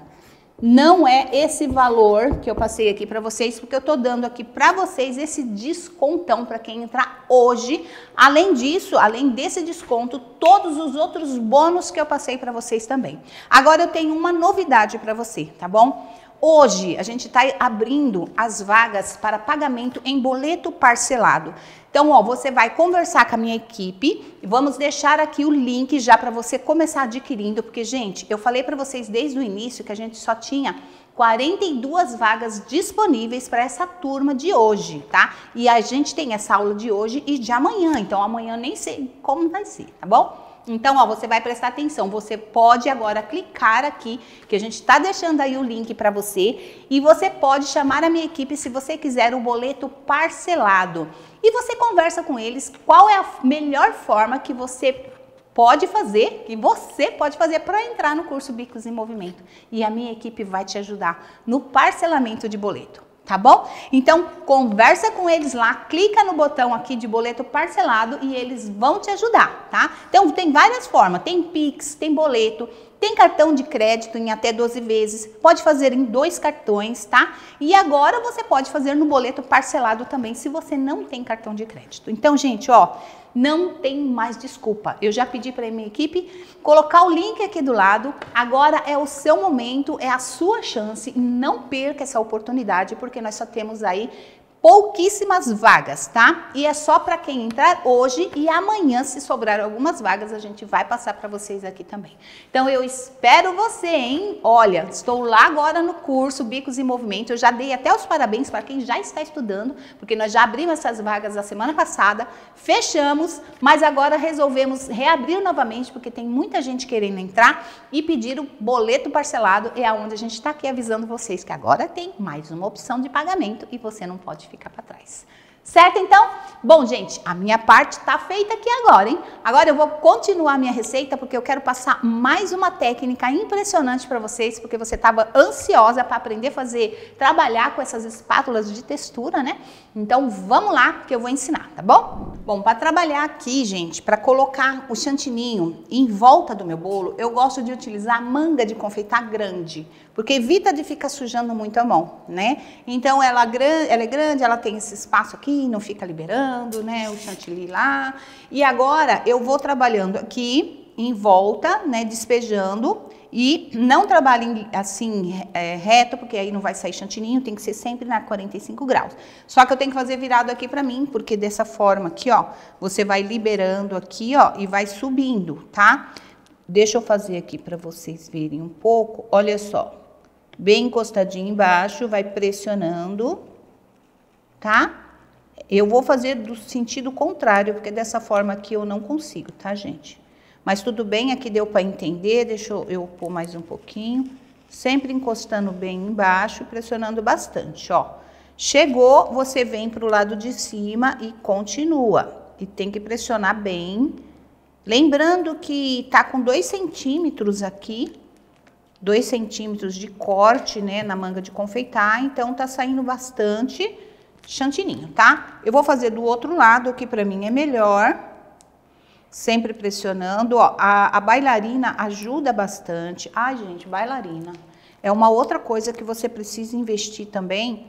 [SPEAKER 1] Não é esse valor que eu passei aqui para vocês, porque eu tô dando aqui para vocês esse descontão para quem entrar hoje. Além disso, além desse desconto, todos os outros bônus que eu passei para vocês também. Agora eu tenho uma novidade para você, tá bom? Hoje a gente está abrindo as vagas para pagamento em boleto parcelado. Então, ó, você vai conversar com a minha equipe e vamos deixar aqui o link já para você começar adquirindo, porque gente, eu falei para vocês desde o início que a gente só tinha 42 vagas disponíveis para essa turma de hoje, tá? E a gente tem essa aula de hoje e de amanhã, então amanhã nem sei como vai ser, tá bom? Então, ó, você vai prestar atenção. Você pode agora clicar aqui, que a gente está deixando aí o link para você. E você pode chamar a minha equipe se você quiser o boleto parcelado. E você conversa com eles qual é a melhor forma que você pode fazer, que você pode fazer para entrar no curso Bicos em Movimento. E a minha equipe vai te ajudar no parcelamento de boleto tá bom? Então, conversa com eles lá, clica no botão aqui de boleto parcelado e eles vão te ajudar, tá? Então, tem várias formas, tem Pix, tem boleto, tem cartão de crédito em até 12 vezes, pode fazer em dois cartões, tá? E agora você pode fazer no boleto parcelado também, se você não tem cartão de crédito. Então, gente, ó, não tem mais desculpa. Eu já pedi para minha equipe colocar o link aqui do lado. Agora é o seu momento, é a sua chance. Não perca essa oportunidade, porque nós só temos aí pouquíssimas vagas, tá? E é só para quem entrar hoje e amanhã, se sobrar algumas vagas, a gente vai passar para vocês aqui também. Então eu espero você, hein? Olha, estou lá agora no curso Bicos e Movimento. Eu já dei até os parabéns para quem já está estudando, porque nós já abrimos essas vagas a semana passada, fechamos, mas agora resolvemos reabrir novamente porque tem muita gente querendo entrar e pedir o boleto parcelado. É aonde a gente está aqui avisando vocês que agora tem mais uma opção de pagamento e você não pode ficar para trás. Certo, então? Bom, gente, a minha parte está feita aqui agora, hein? Agora eu vou continuar a minha receita porque eu quero passar mais uma técnica impressionante para vocês, porque você estava ansiosa para aprender a fazer, trabalhar com essas espátulas de textura, né? Então vamos lá que eu vou ensinar, tá bom? Bom, para trabalhar aqui, gente, para colocar o chantininho em volta do meu bolo, eu gosto de utilizar manga de confeitar grande, porque evita de ficar sujando muito a mão, né? Então ela, ela é grande, ela tem esse espaço aqui, não fica liberando, né? O chantilly lá. E agora eu vou trabalhando aqui em volta, né? Despejando e não trabalhe assim é, reto, porque aí não vai sair chantininho, tem que ser sempre na 45 graus. Só que eu tenho que fazer virado aqui para mim, porque dessa forma aqui, ó, você vai liberando aqui, ó, e vai subindo, tá? Deixa eu fazer aqui para vocês verem um pouco. Olha só. Bem encostadinho embaixo, vai pressionando, tá? Eu vou fazer do sentido contrário, porque dessa forma aqui eu não consigo, tá, gente? Mas tudo bem, aqui deu para entender, deixa eu, pôr mais um pouquinho. Sempre encostando bem embaixo, pressionando bastante, ó. Chegou, você vem para o lado de cima e continua. E tem que pressionar bem. Lembrando que tá com dois centímetros aqui, dois centímetros de corte, né, na manga de confeitar, então tá saindo bastante chantininho, tá? Eu vou fazer do outro lado, que para mim é melhor. Sempre pressionando, ó, a, a bailarina ajuda bastante. Ai, gente, bailarina. É uma outra coisa que você precisa investir também,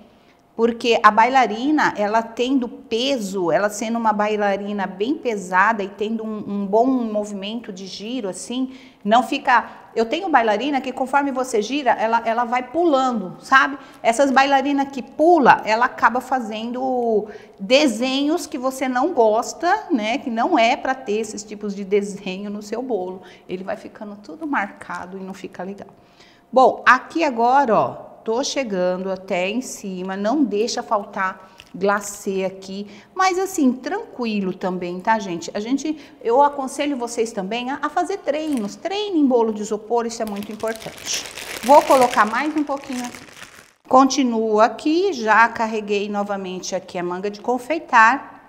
[SPEAKER 1] porque a bailarina, ela tendo peso, ela sendo uma bailarina bem pesada e tendo um, um, bom movimento de giro, assim, não fica. Eu tenho bailarina que conforme você gira, ela, ela vai pulando, sabe? Essas bailarinas que pula, ela acaba fazendo desenhos que você não gosta, né? Que não é para ter esses tipos de desenho no seu bolo. Ele vai ficando tudo marcado e não fica legal. Bom, aqui agora, ó, tô chegando até em cima, não deixa faltar glacê aqui, mas assim, tranquilo também, tá, gente? A gente, eu aconselho vocês também a, a fazer treinos, treine em bolo de isopor, isso é muito importante. Vou colocar mais um pouquinho aqui. Continuo aqui, já carreguei novamente aqui a manga de confeitar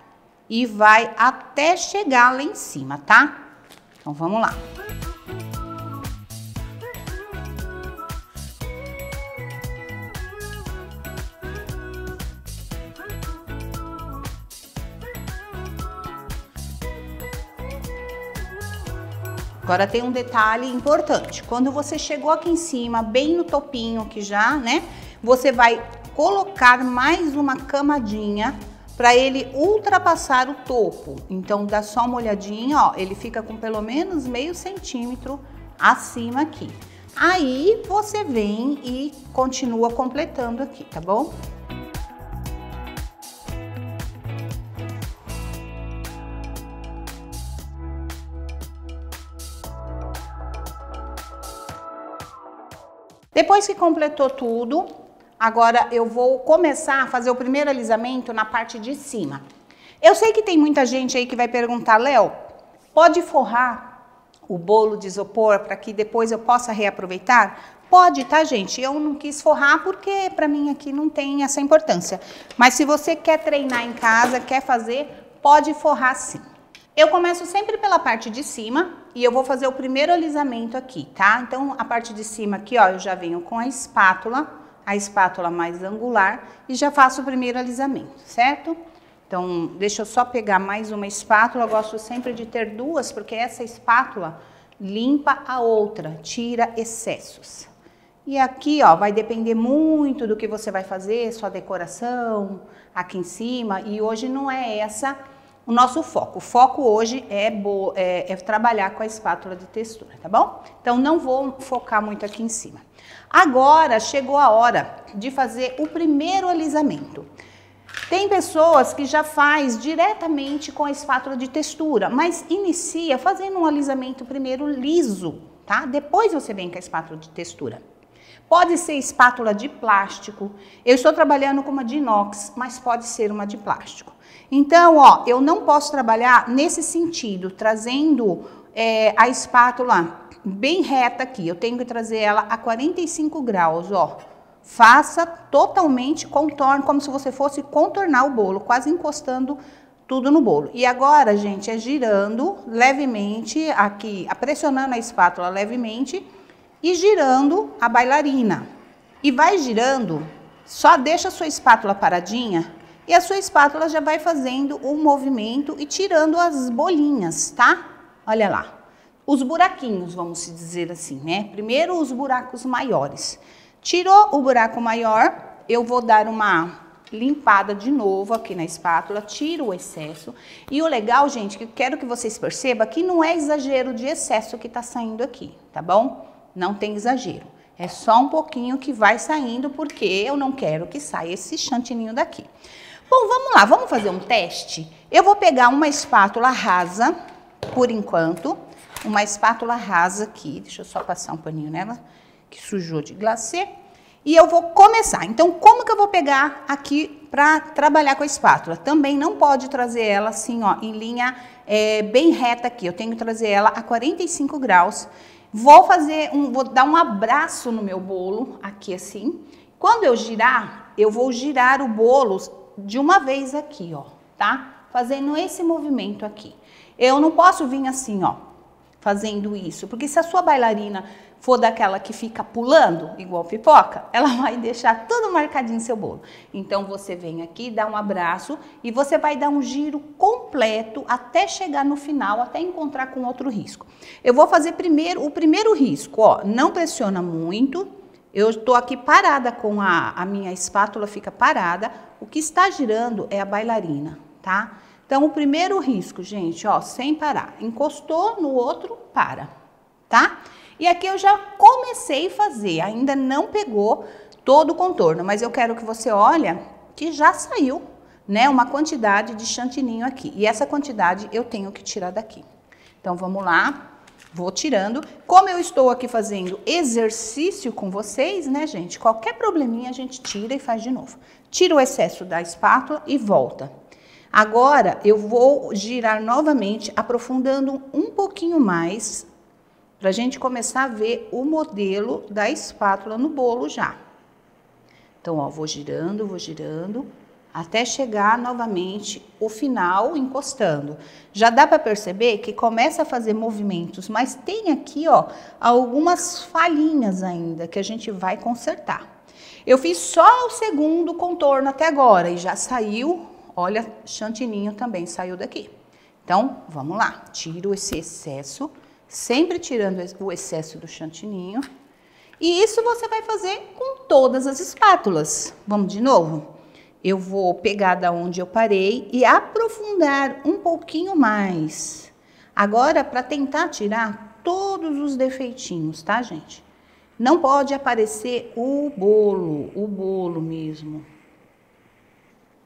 [SPEAKER 1] e vai até chegar lá em cima, tá? Então, vamos lá. Agora tem um detalhe importante. Quando você chegou aqui em cima, bem no topinho que já, né? Você vai colocar mais uma camadinha para ele ultrapassar o topo. Então dá só uma olhadinha, ó, ele fica com pelo menos meio centímetro acima aqui. Aí você vem e continua completando aqui, tá bom? Depois que completou tudo, agora eu vou começar a fazer o primeiro alisamento na parte de cima. Eu sei que tem muita gente aí que vai perguntar, Léo, pode forrar o bolo de isopor para que depois eu possa reaproveitar? Pode, tá, gente? Eu não quis forrar porque para mim aqui não tem essa importância. Mas se você quer treinar em casa, quer fazer, pode forrar sim. Eu começo sempre pela parte de cima e eu vou fazer o primeiro alisamento aqui, tá? Então, a parte de cima aqui, ó, eu já venho com a espátula, a espátula mais angular e já faço o primeiro alisamento, certo? Então, deixa eu só pegar mais uma espátula, eu gosto sempre de ter duas, porque essa espátula limpa a outra, tira excessos. E aqui, ó, vai depender muito do que você vai fazer, sua decoração aqui em cima, e hoje não é essa o nosso foco. O foco hoje é, é, é, trabalhar com a espátula de textura, tá bom? Então, não vou focar muito aqui em cima. Agora, chegou a hora de fazer o primeiro alisamento. Tem pessoas que já faz diretamente com a espátula de textura, mas inicia fazendo um alisamento primeiro liso, tá? Depois você vem com a espátula de textura. Pode ser espátula de plástico. Eu estou trabalhando com uma de inox, mas pode ser uma de plástico. Então, ó, eu não posso trabalhar nesse sentido, trazendo é, a espátula bem reta aqui. Eu tenho que trazer ela a 45 graus, ó. Faça totalmente contorno, como se você fosse contornar o bolo, quase encostando tudo no bolo. E agora, gente, é girando levemente aqui, pressionando a espátula levemente e girando a bailarina. E vai girando, só deixa a sua espátula paradinha e a sua espátula já vai fazendo o um movimento e tirando as bolinhas, tá? Olha lá. Os buraquinhos, vamos dizer assim, né? Primeiro os buracos maiores. Tirou o buraco maior, eu vou dar uma limpada de novo aqui na espátula, tiro o excesso. E o legal, gente, que quero que vocês percebam que não é exagero de excesso que tá saindo aqui, tá bom? Não tem exagero. É só um pouquinho que vai saindo, porque eu não quero que saia esse chantininho daqui. Bom, vamos lá, vamos fazer um teste? Eu vou pegar uma espátula rasa, por enquanto, uma espátula rasa aqui, deixa eu só passar um paninho nela, que sujou de glacê, e eu vou começar. Então, como que eu vou pegar aqui para trabalhar com a espátula? Também não pode trazer ela assim, ó, em linha é, bem reta aqui, eu tenho que trazer ela a 45 graus, Vou fazer um, vou dar um abraço no meu bolo, aqui assim. Quando eu girar, eu vou girar o bolo de uma vez aqui, ó, tá? Fazendo esse movimento aqui. Eu não posso vir assim, ó, fazendo isso, porque se a sua bailarina for daquela que fica pulando, igual pipoca, ela vai deixar tudo marcadinho seu bolo. Então você vem aqui, dá um abraço e você vai dar um giro completo até chegar no final, até encontrar com outro risco. Eu vou fazer primeiro o primeiro risco, ó, não pressiona muito. Eu estou aqui parada com a, a minha espátula, fica parada. O que está girando é a bailarina, tá? Então, o primeiro risco, gente, ó, sem parar. Encostou no outro, para, tá? E aqui eu já comecei a fazer, ainda não pegou todo o contorno, mas eu quero que você olhe que já saiu, né, uma quantidade de chantininho aqui. E essa quantidade eu tenho que tirar daqui. Então, vamos lá, vou tirando. Como eu estou aqui fazendo exercício com vocês, né, gente, qualquer probleminha a gente tira e faz de novo. Tira o excesso da espátula e volta. Agora, eu vou girar novamente, aprofundando um pouquinho mais para a gente começar a ver o modelo da espátula no bolo já. Então, ó, vou girando, vou girando, até chegar novamente o final encostando. Já dá para perceber que começa a fazer movimentos, mas tem aqui, ó, algumas falhinhas ainda que a gente vai consertar. Eu fiz só o segundo contorno até agora e já saiu, olha, chantininho também saiu daqui. Então, vamos lá, tiro esse excesso, sempre tirando o excesso do chantininho. E isso você vai fazer com todas as espátulas. Vamos de novo? Eu vou pegar da onde eu parei e aprofundar um pouquinho mais. Agora, para tentar tirar todos os defeitinhos, tá, gente? Não pode aparecer o bolo, o bolo mesmo.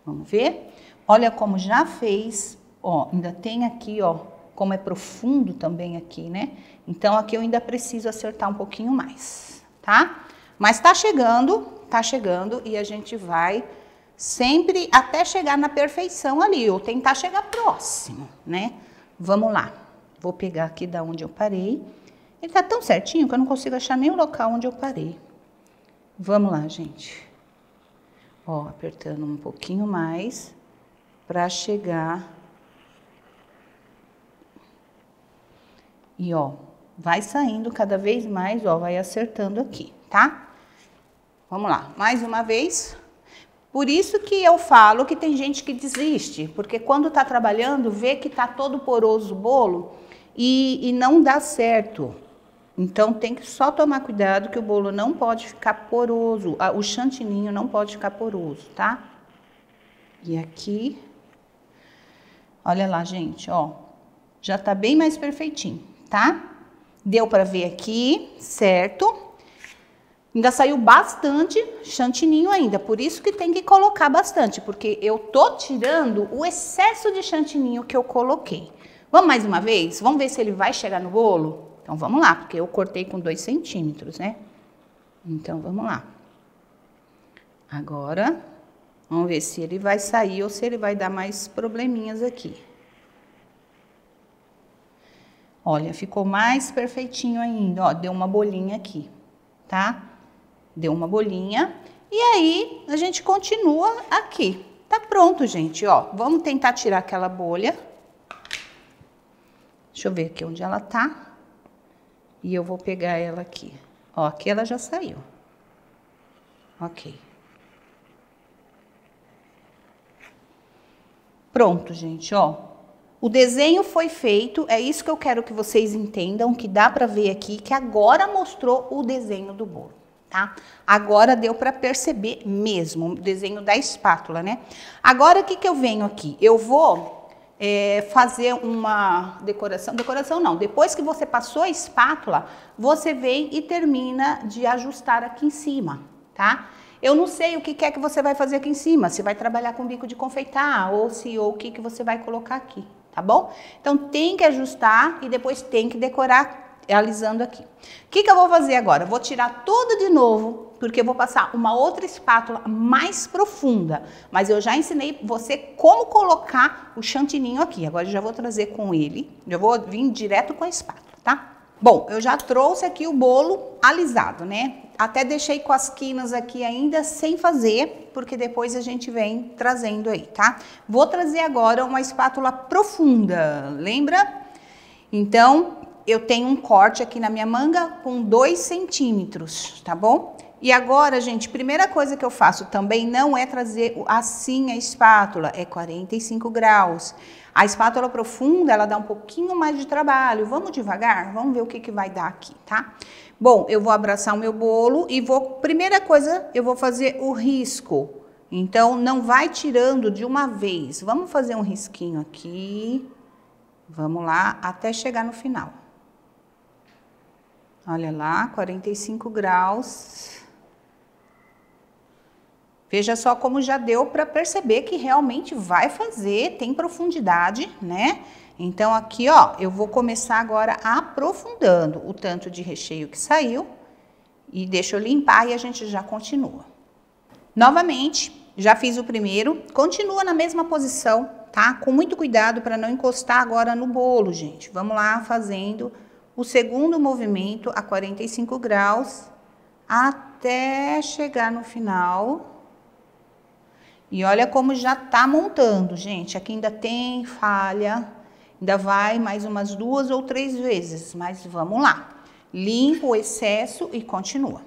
[SPEAKER 1] Vamos ver? Olha como já fez, ó, ainda tem aqui, ó, como é profundo também aqui, né? Então, aqui eu ainda preciso acertar um pouquinho mais, tá? Mas tá chegando, tá chegando e a gente vai sempre até chegar na perfeição ali, ou tentar chegar próximo, né? Vamos lá. Vou pegar aqui da onde eu parei. Ele tá tão certinho que eu não consigo achar nem o local onde eu parei. Vamos lá, gente. Ó, apertando um pouquinho mais para chegar. E ó, vai saindo cada vez mais, ó, vai acertando aqui, tá? Vamos lá, mais uma vez. Por isso que eu falo que tem gente que desiste, porque quando está trabalhando, vê que está todo poroso o bolo e, e não dá certo. Então tem que só tomar cuidado que o bolo não pode ficar poroso, o chantininho não pode ficar poroso, tá? E aqui, olha lá, gente, ó, já tá bem mais perfeitinho, tá? Deu para ver aqui, certo? Ainda saiu bastante chantininho ainda, por isso que tem que colocar bastante, porque eu tô tirando o excesso de chantininho que eu coloquei. Vamos mais uma vez? Vamos ver se ele vai chegar no bolo? Então vamos lá, porque eu cortei com 2 centímetros, né? Então vamos lá. Agora, vamos ver se ele vai sair ou se ele vai dar mais probleminhas aqui. Olha, ficou mais perfeitinho ainda, ó, deu uma bolinha aqui, tá? Deu uma bolinha. E aí, a gente continua aqui. Tá pronto, gente, ó. Vamos tentar tirar aquela bolha. Deixa eu ver aqui onde ela tá. E eu vou pegar ela aqui. Ó, aqui ela já saiu. Ok. Pronto, gente, ó. O desenho foi feito, é isso que eu quero que vocês entendam, que dá para ver aqui, que agora mostrou o desenho do bolo tá? Agora deu para perceber mesmo o desenho da espátula, né? Agora, o que, que eu venho aqui? Eu vou é, fazer uma decoração, decoração não, depois que você passou a espátula, você vem e termina de ajustar aqui em cima, tá? Eu não sei o que é que você vai fazer aqui em cima, se vai trabalhar com bico de confeitar ou se ou o que, que você vai colocar aqui, tá bom? Então tem que ajustar e depois tem que decorar alisando aqui. O que, que eu vou fazer agora? vou tirar tudo de novo, porque eu vou passar uma outra espátula mais profunda. Mas eu já ensinei você como colocar o chantininho aqui. Agora eu já vou trazer com ele, já vou vir direto com a espátula, tá? Bom, eu já trouxe aqui o bolo alisado, né? Até deixei com as quinas aqui ainda sem fazer, porque depois a gente vem trazendo aí, tá? Vou trazer agora uma espátula profunda, lembra? Então, eu tenho um corte aqui na minha manga com 2 centímetros, tá bom? E agora, gente, primeira coisa que eu faço também não é trazer assim a espátula, é 45 graus. A espátula profunda, ela dá um pouquinho mais de trabalho. Vamos devagar? Vamos ver o que, que vai dar aqui, tá? Bom, eu vou abraçar o meu bolo e vou... Primeira coisa, eu vou fazer o risco. Então, não vai tirando de uma vez. Vamos fazer um risquinho aqui. Vamos lá, até chegar no final. Olha lá, 45 graus. Veja só como já deu para perceber que realmente vai fazer, tem profundidade, né? Então, aqui, ó, eu vou começar agora aprofundando o tanto de recheio que saiu. E deixa eu limpar e a gente já continua. Novamente, já fiz o primeiro. Continua na mesma posição, tá? Com muito cuidado para não encostar agora no bolo, gente. Vamos lá fazendo o segundo movimento a 45 graus, até chegar no final. E olha como já tá montando, gente. Aqui ainda tem falha. Ainda vai mais umas duas ou três vezes, mas vamos lá. Limpa o excesso e continua.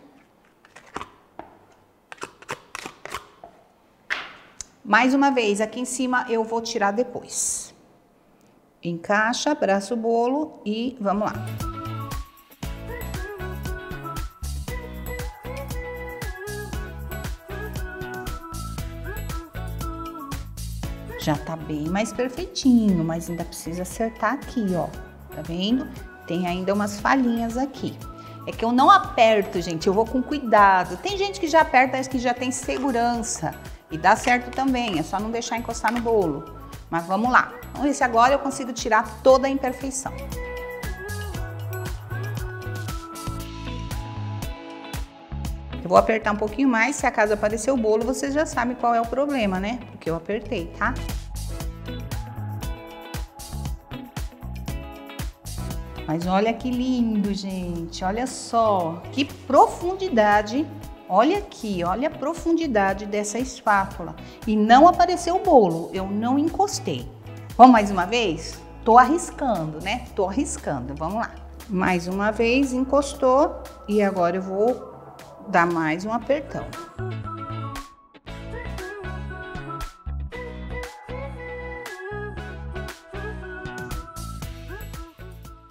[SPEAKER 1] Mais uma vez, aqui em cima eu vou tirar depois. Encaixa, abraça o bolo e vamos lá. Já tá bem mais perfeitinho, mas ainda precisa acertar aqui, ó. Tá vendo? Tem ainda umas falhinhas aqui. É que eu não aperto, gente, eu vou com cuidado. Tem gente que já aperta, que já tem segurança. E dá certo também, é só não deixar encostar no bolo. Mas vamos lá. Vamos ver se agora eu consigo tirar toda a imperfeição. Eu vou apertar um pouquinho mais, se acaso aparecer o bolo, vocês já sabem qual é o problema, né? Porque eu apertei, tá? Mas olha que lindo, gente. Olha só, que profundidade Olha aqui, olha a profundidade dessa espátula. E não apareceu o bolo, eu não encostei. Vamos mais uma vez? Tô arriscando, né? Tô arriscando, vamos lá. Mais uma vez, encostou e agora eu vou dar mais um apertão.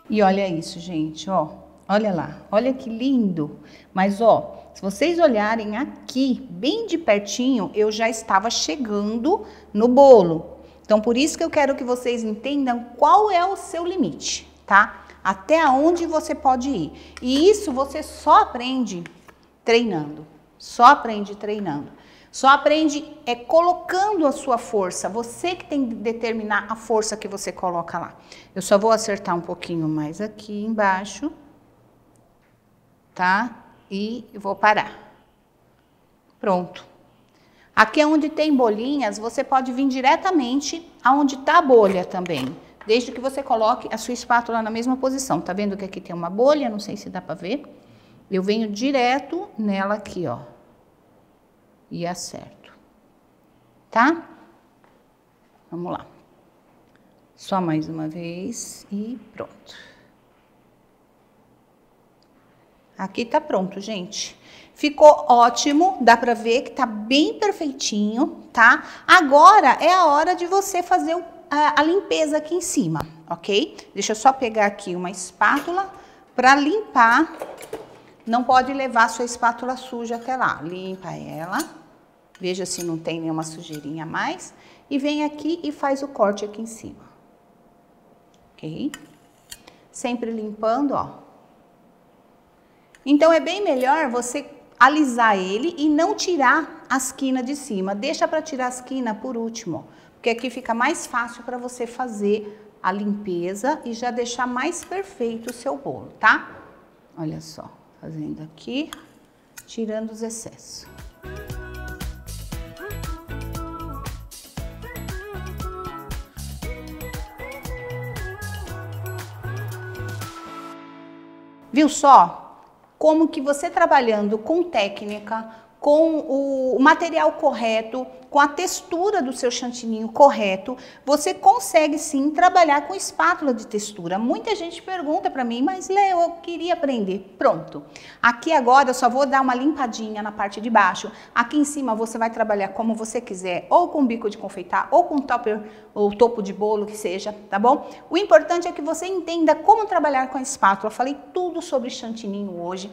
[SPEAKER 1] E olha isso, gente, ó. Olha lá, olha que lindo. Mas, ó, se vocês olharem aqui, bem de pertinho, eu já estava chegando no bolo. Então, por isso que eu quero que vocês entendam qual é o seu limite, tá? Até onde você pode ir. E isso você só aprende treinando. Só aprende treinando. Só aprende é colocando a sua força. Você que tem que determinar a força que você coloca lá. Eu só vou acertar um pouquinho mais aqui embaixo. Tá? E vou parar. Pronto. Aqui é onde tem bolinhas, você pode vir diretamente aonde está a bolha também. Desde que você coloque a sua espátula na mesma posição. Tá vendo que aqui tem uma bolha? Não sei se dá para ver. Eu venho direto nela aqui, ó. E acerto. Tá? Vamos lá. Só mais uma vez e pronto. Aqui tá pronto, gente. Ficou ótimo, dá pra ver que tá bem perfeitinho, tá? Agora é a hora de você fazer a, a limpeza aqui em cima, ok? Deixa eu só pegar aqui uma espátula para limpar. Não pode levar sua espátula suja até lá. Limpa ela. Veja se não tem nenhuma sujeirinha a mais. E vem aqui e faz o corte aqui em cima. Ok? Sempre limpando, ó. Então é bem melhor você alisar ele e não tirar a esquina de cima. Deixa para tirar a esquina por último, porque aqui fica mais fácil para você fazer a limpeza e já deixar mais perfeito o seu bolo, tá? Olha só, fazendo aqui, tirando os excessos. Viu só? Como que você trabalhando com técnica, com o material correto, com a textura do seu chantininho correto, você consegue sim trabalhar com espátula de textura. Muita gente pergunta para mim, mas Leo, eu queria aprender. Pronto. Aqui agora eu só vou dar uma limpadinha na parte de baixo. Aqui em cima você vai trabalhar como você quiser, ou com bico de confeitar, ou com topper, ou topo de bolo, que seja, tá bom? O importante é que você entenda como trabalhar com a espátula. Eu falei tudo sobre chantininho hoje.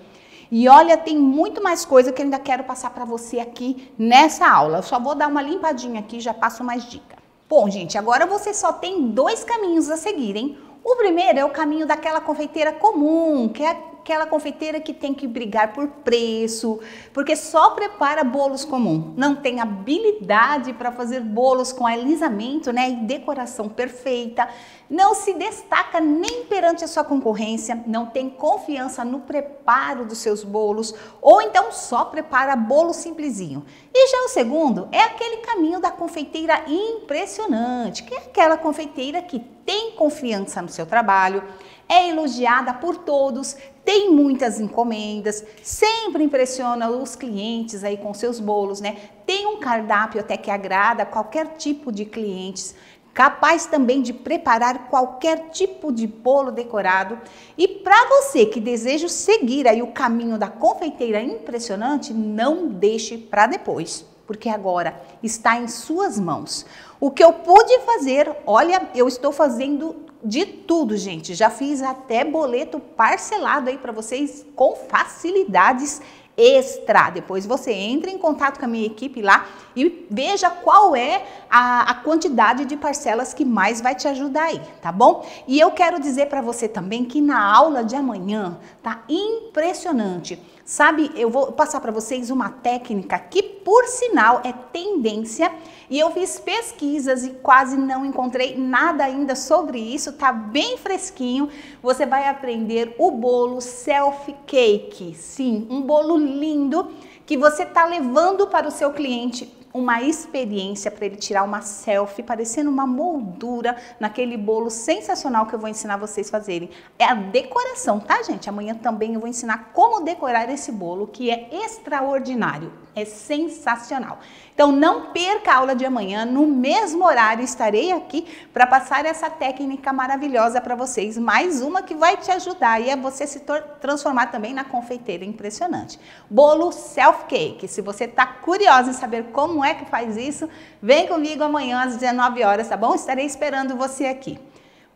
[SPEAKER 1] E olha, tem muito mais coisa que eu ainda quero passar para você aqui nessa aula. Eu só vou dar uma limpadinha aqui já passo mais dica. Bom, gente, agora você só tem dois caminhos a seguir, hein? O primeiro é o caminho daquela confeiteira comum, que é aquela confeiteira que tem que brigar por preço, porque só prepara bolos comum, não tem habilidade para fazer bolos com alisamento, né, e decoração perfeita, não se destaca nem perante a sua concorrência, não tem confiança no preparo dos seus bolos, ou então só prepara bolo simplesinho. E já o segundo é aquele caminho da confeiteira impressionante, que é aquela confeiteira que tem confiança no seu trabalho, é elogiada por todos, tem muitas encomendas, sempre impressiona os clientes aí com seus bolos, né? Tem um cardápio até que agrada qualquer tipo de clientes capaz também de preparar qualquer tipo de bolo decorado. E para você que deseja seguir aí o caminho da confeiteira impressionante, não deixe para depois, porque agora está em suas mãos. O que eu pude fazer, olha, eu estou fazendo de tudo, gente. Já fiz até boleto parcelado aí para vocês com facilidades extra. Depois você entra em contato com a minha equipe lá e veja qual é a, a quantidade de parcelas que mais vai te ajudar aí, tá bom? E eu quero dizer para você também que na aula de amanhã tá impressionante. Sabe, eu vou passar para vocês uma técnica que, por sinal, é tendência e eu fiz pesquisas e quase não encontrei nada ainda sobre isso, tá bem fresquinho. Você vai aprender o bolo self cake. Sim, um bolo lindo que você tá levando para o seu cliente uma experiência para ele tirar uma selfie parecendo uma moldura naquele bolo sensacional que eu vou ensinar vocês fazerem. É a decoração, tá, gente? Amanhã também eu vou ensinar como decorar esse bolo que é extraordinário, é sensacional. Então não perca a aula de amanhã, no mesmo horário estarei aqui para passar essa técnica maravilhosa para vocês. Mais uma que vai te ajudar e é você se transformar também na confeiteira impressionante. Bolo self cake. Se você está curiosa em saber como é que faz isso, vem comigo amanhã às 19 horas, tá bom? Estarei esperando você aqui.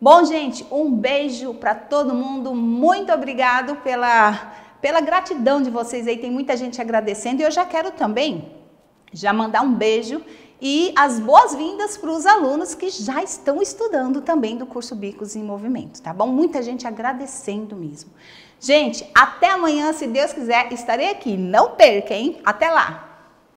[SPEAKER 1] Bom, gente, um beijo para todo mundo. Muito obrigado pela pela gratidão de vocês aí. Tem muita gente agradecendo e eu já quero também já mandar um beijo e as boas-vindas para os alunos que já estão estudando também do curso Bicos em Movimento, tá bom? Muita gente agradecendo mesmo. Gente, até amanhã, se Deus quiser, estarei aqui. Não perca, hein? Até lá!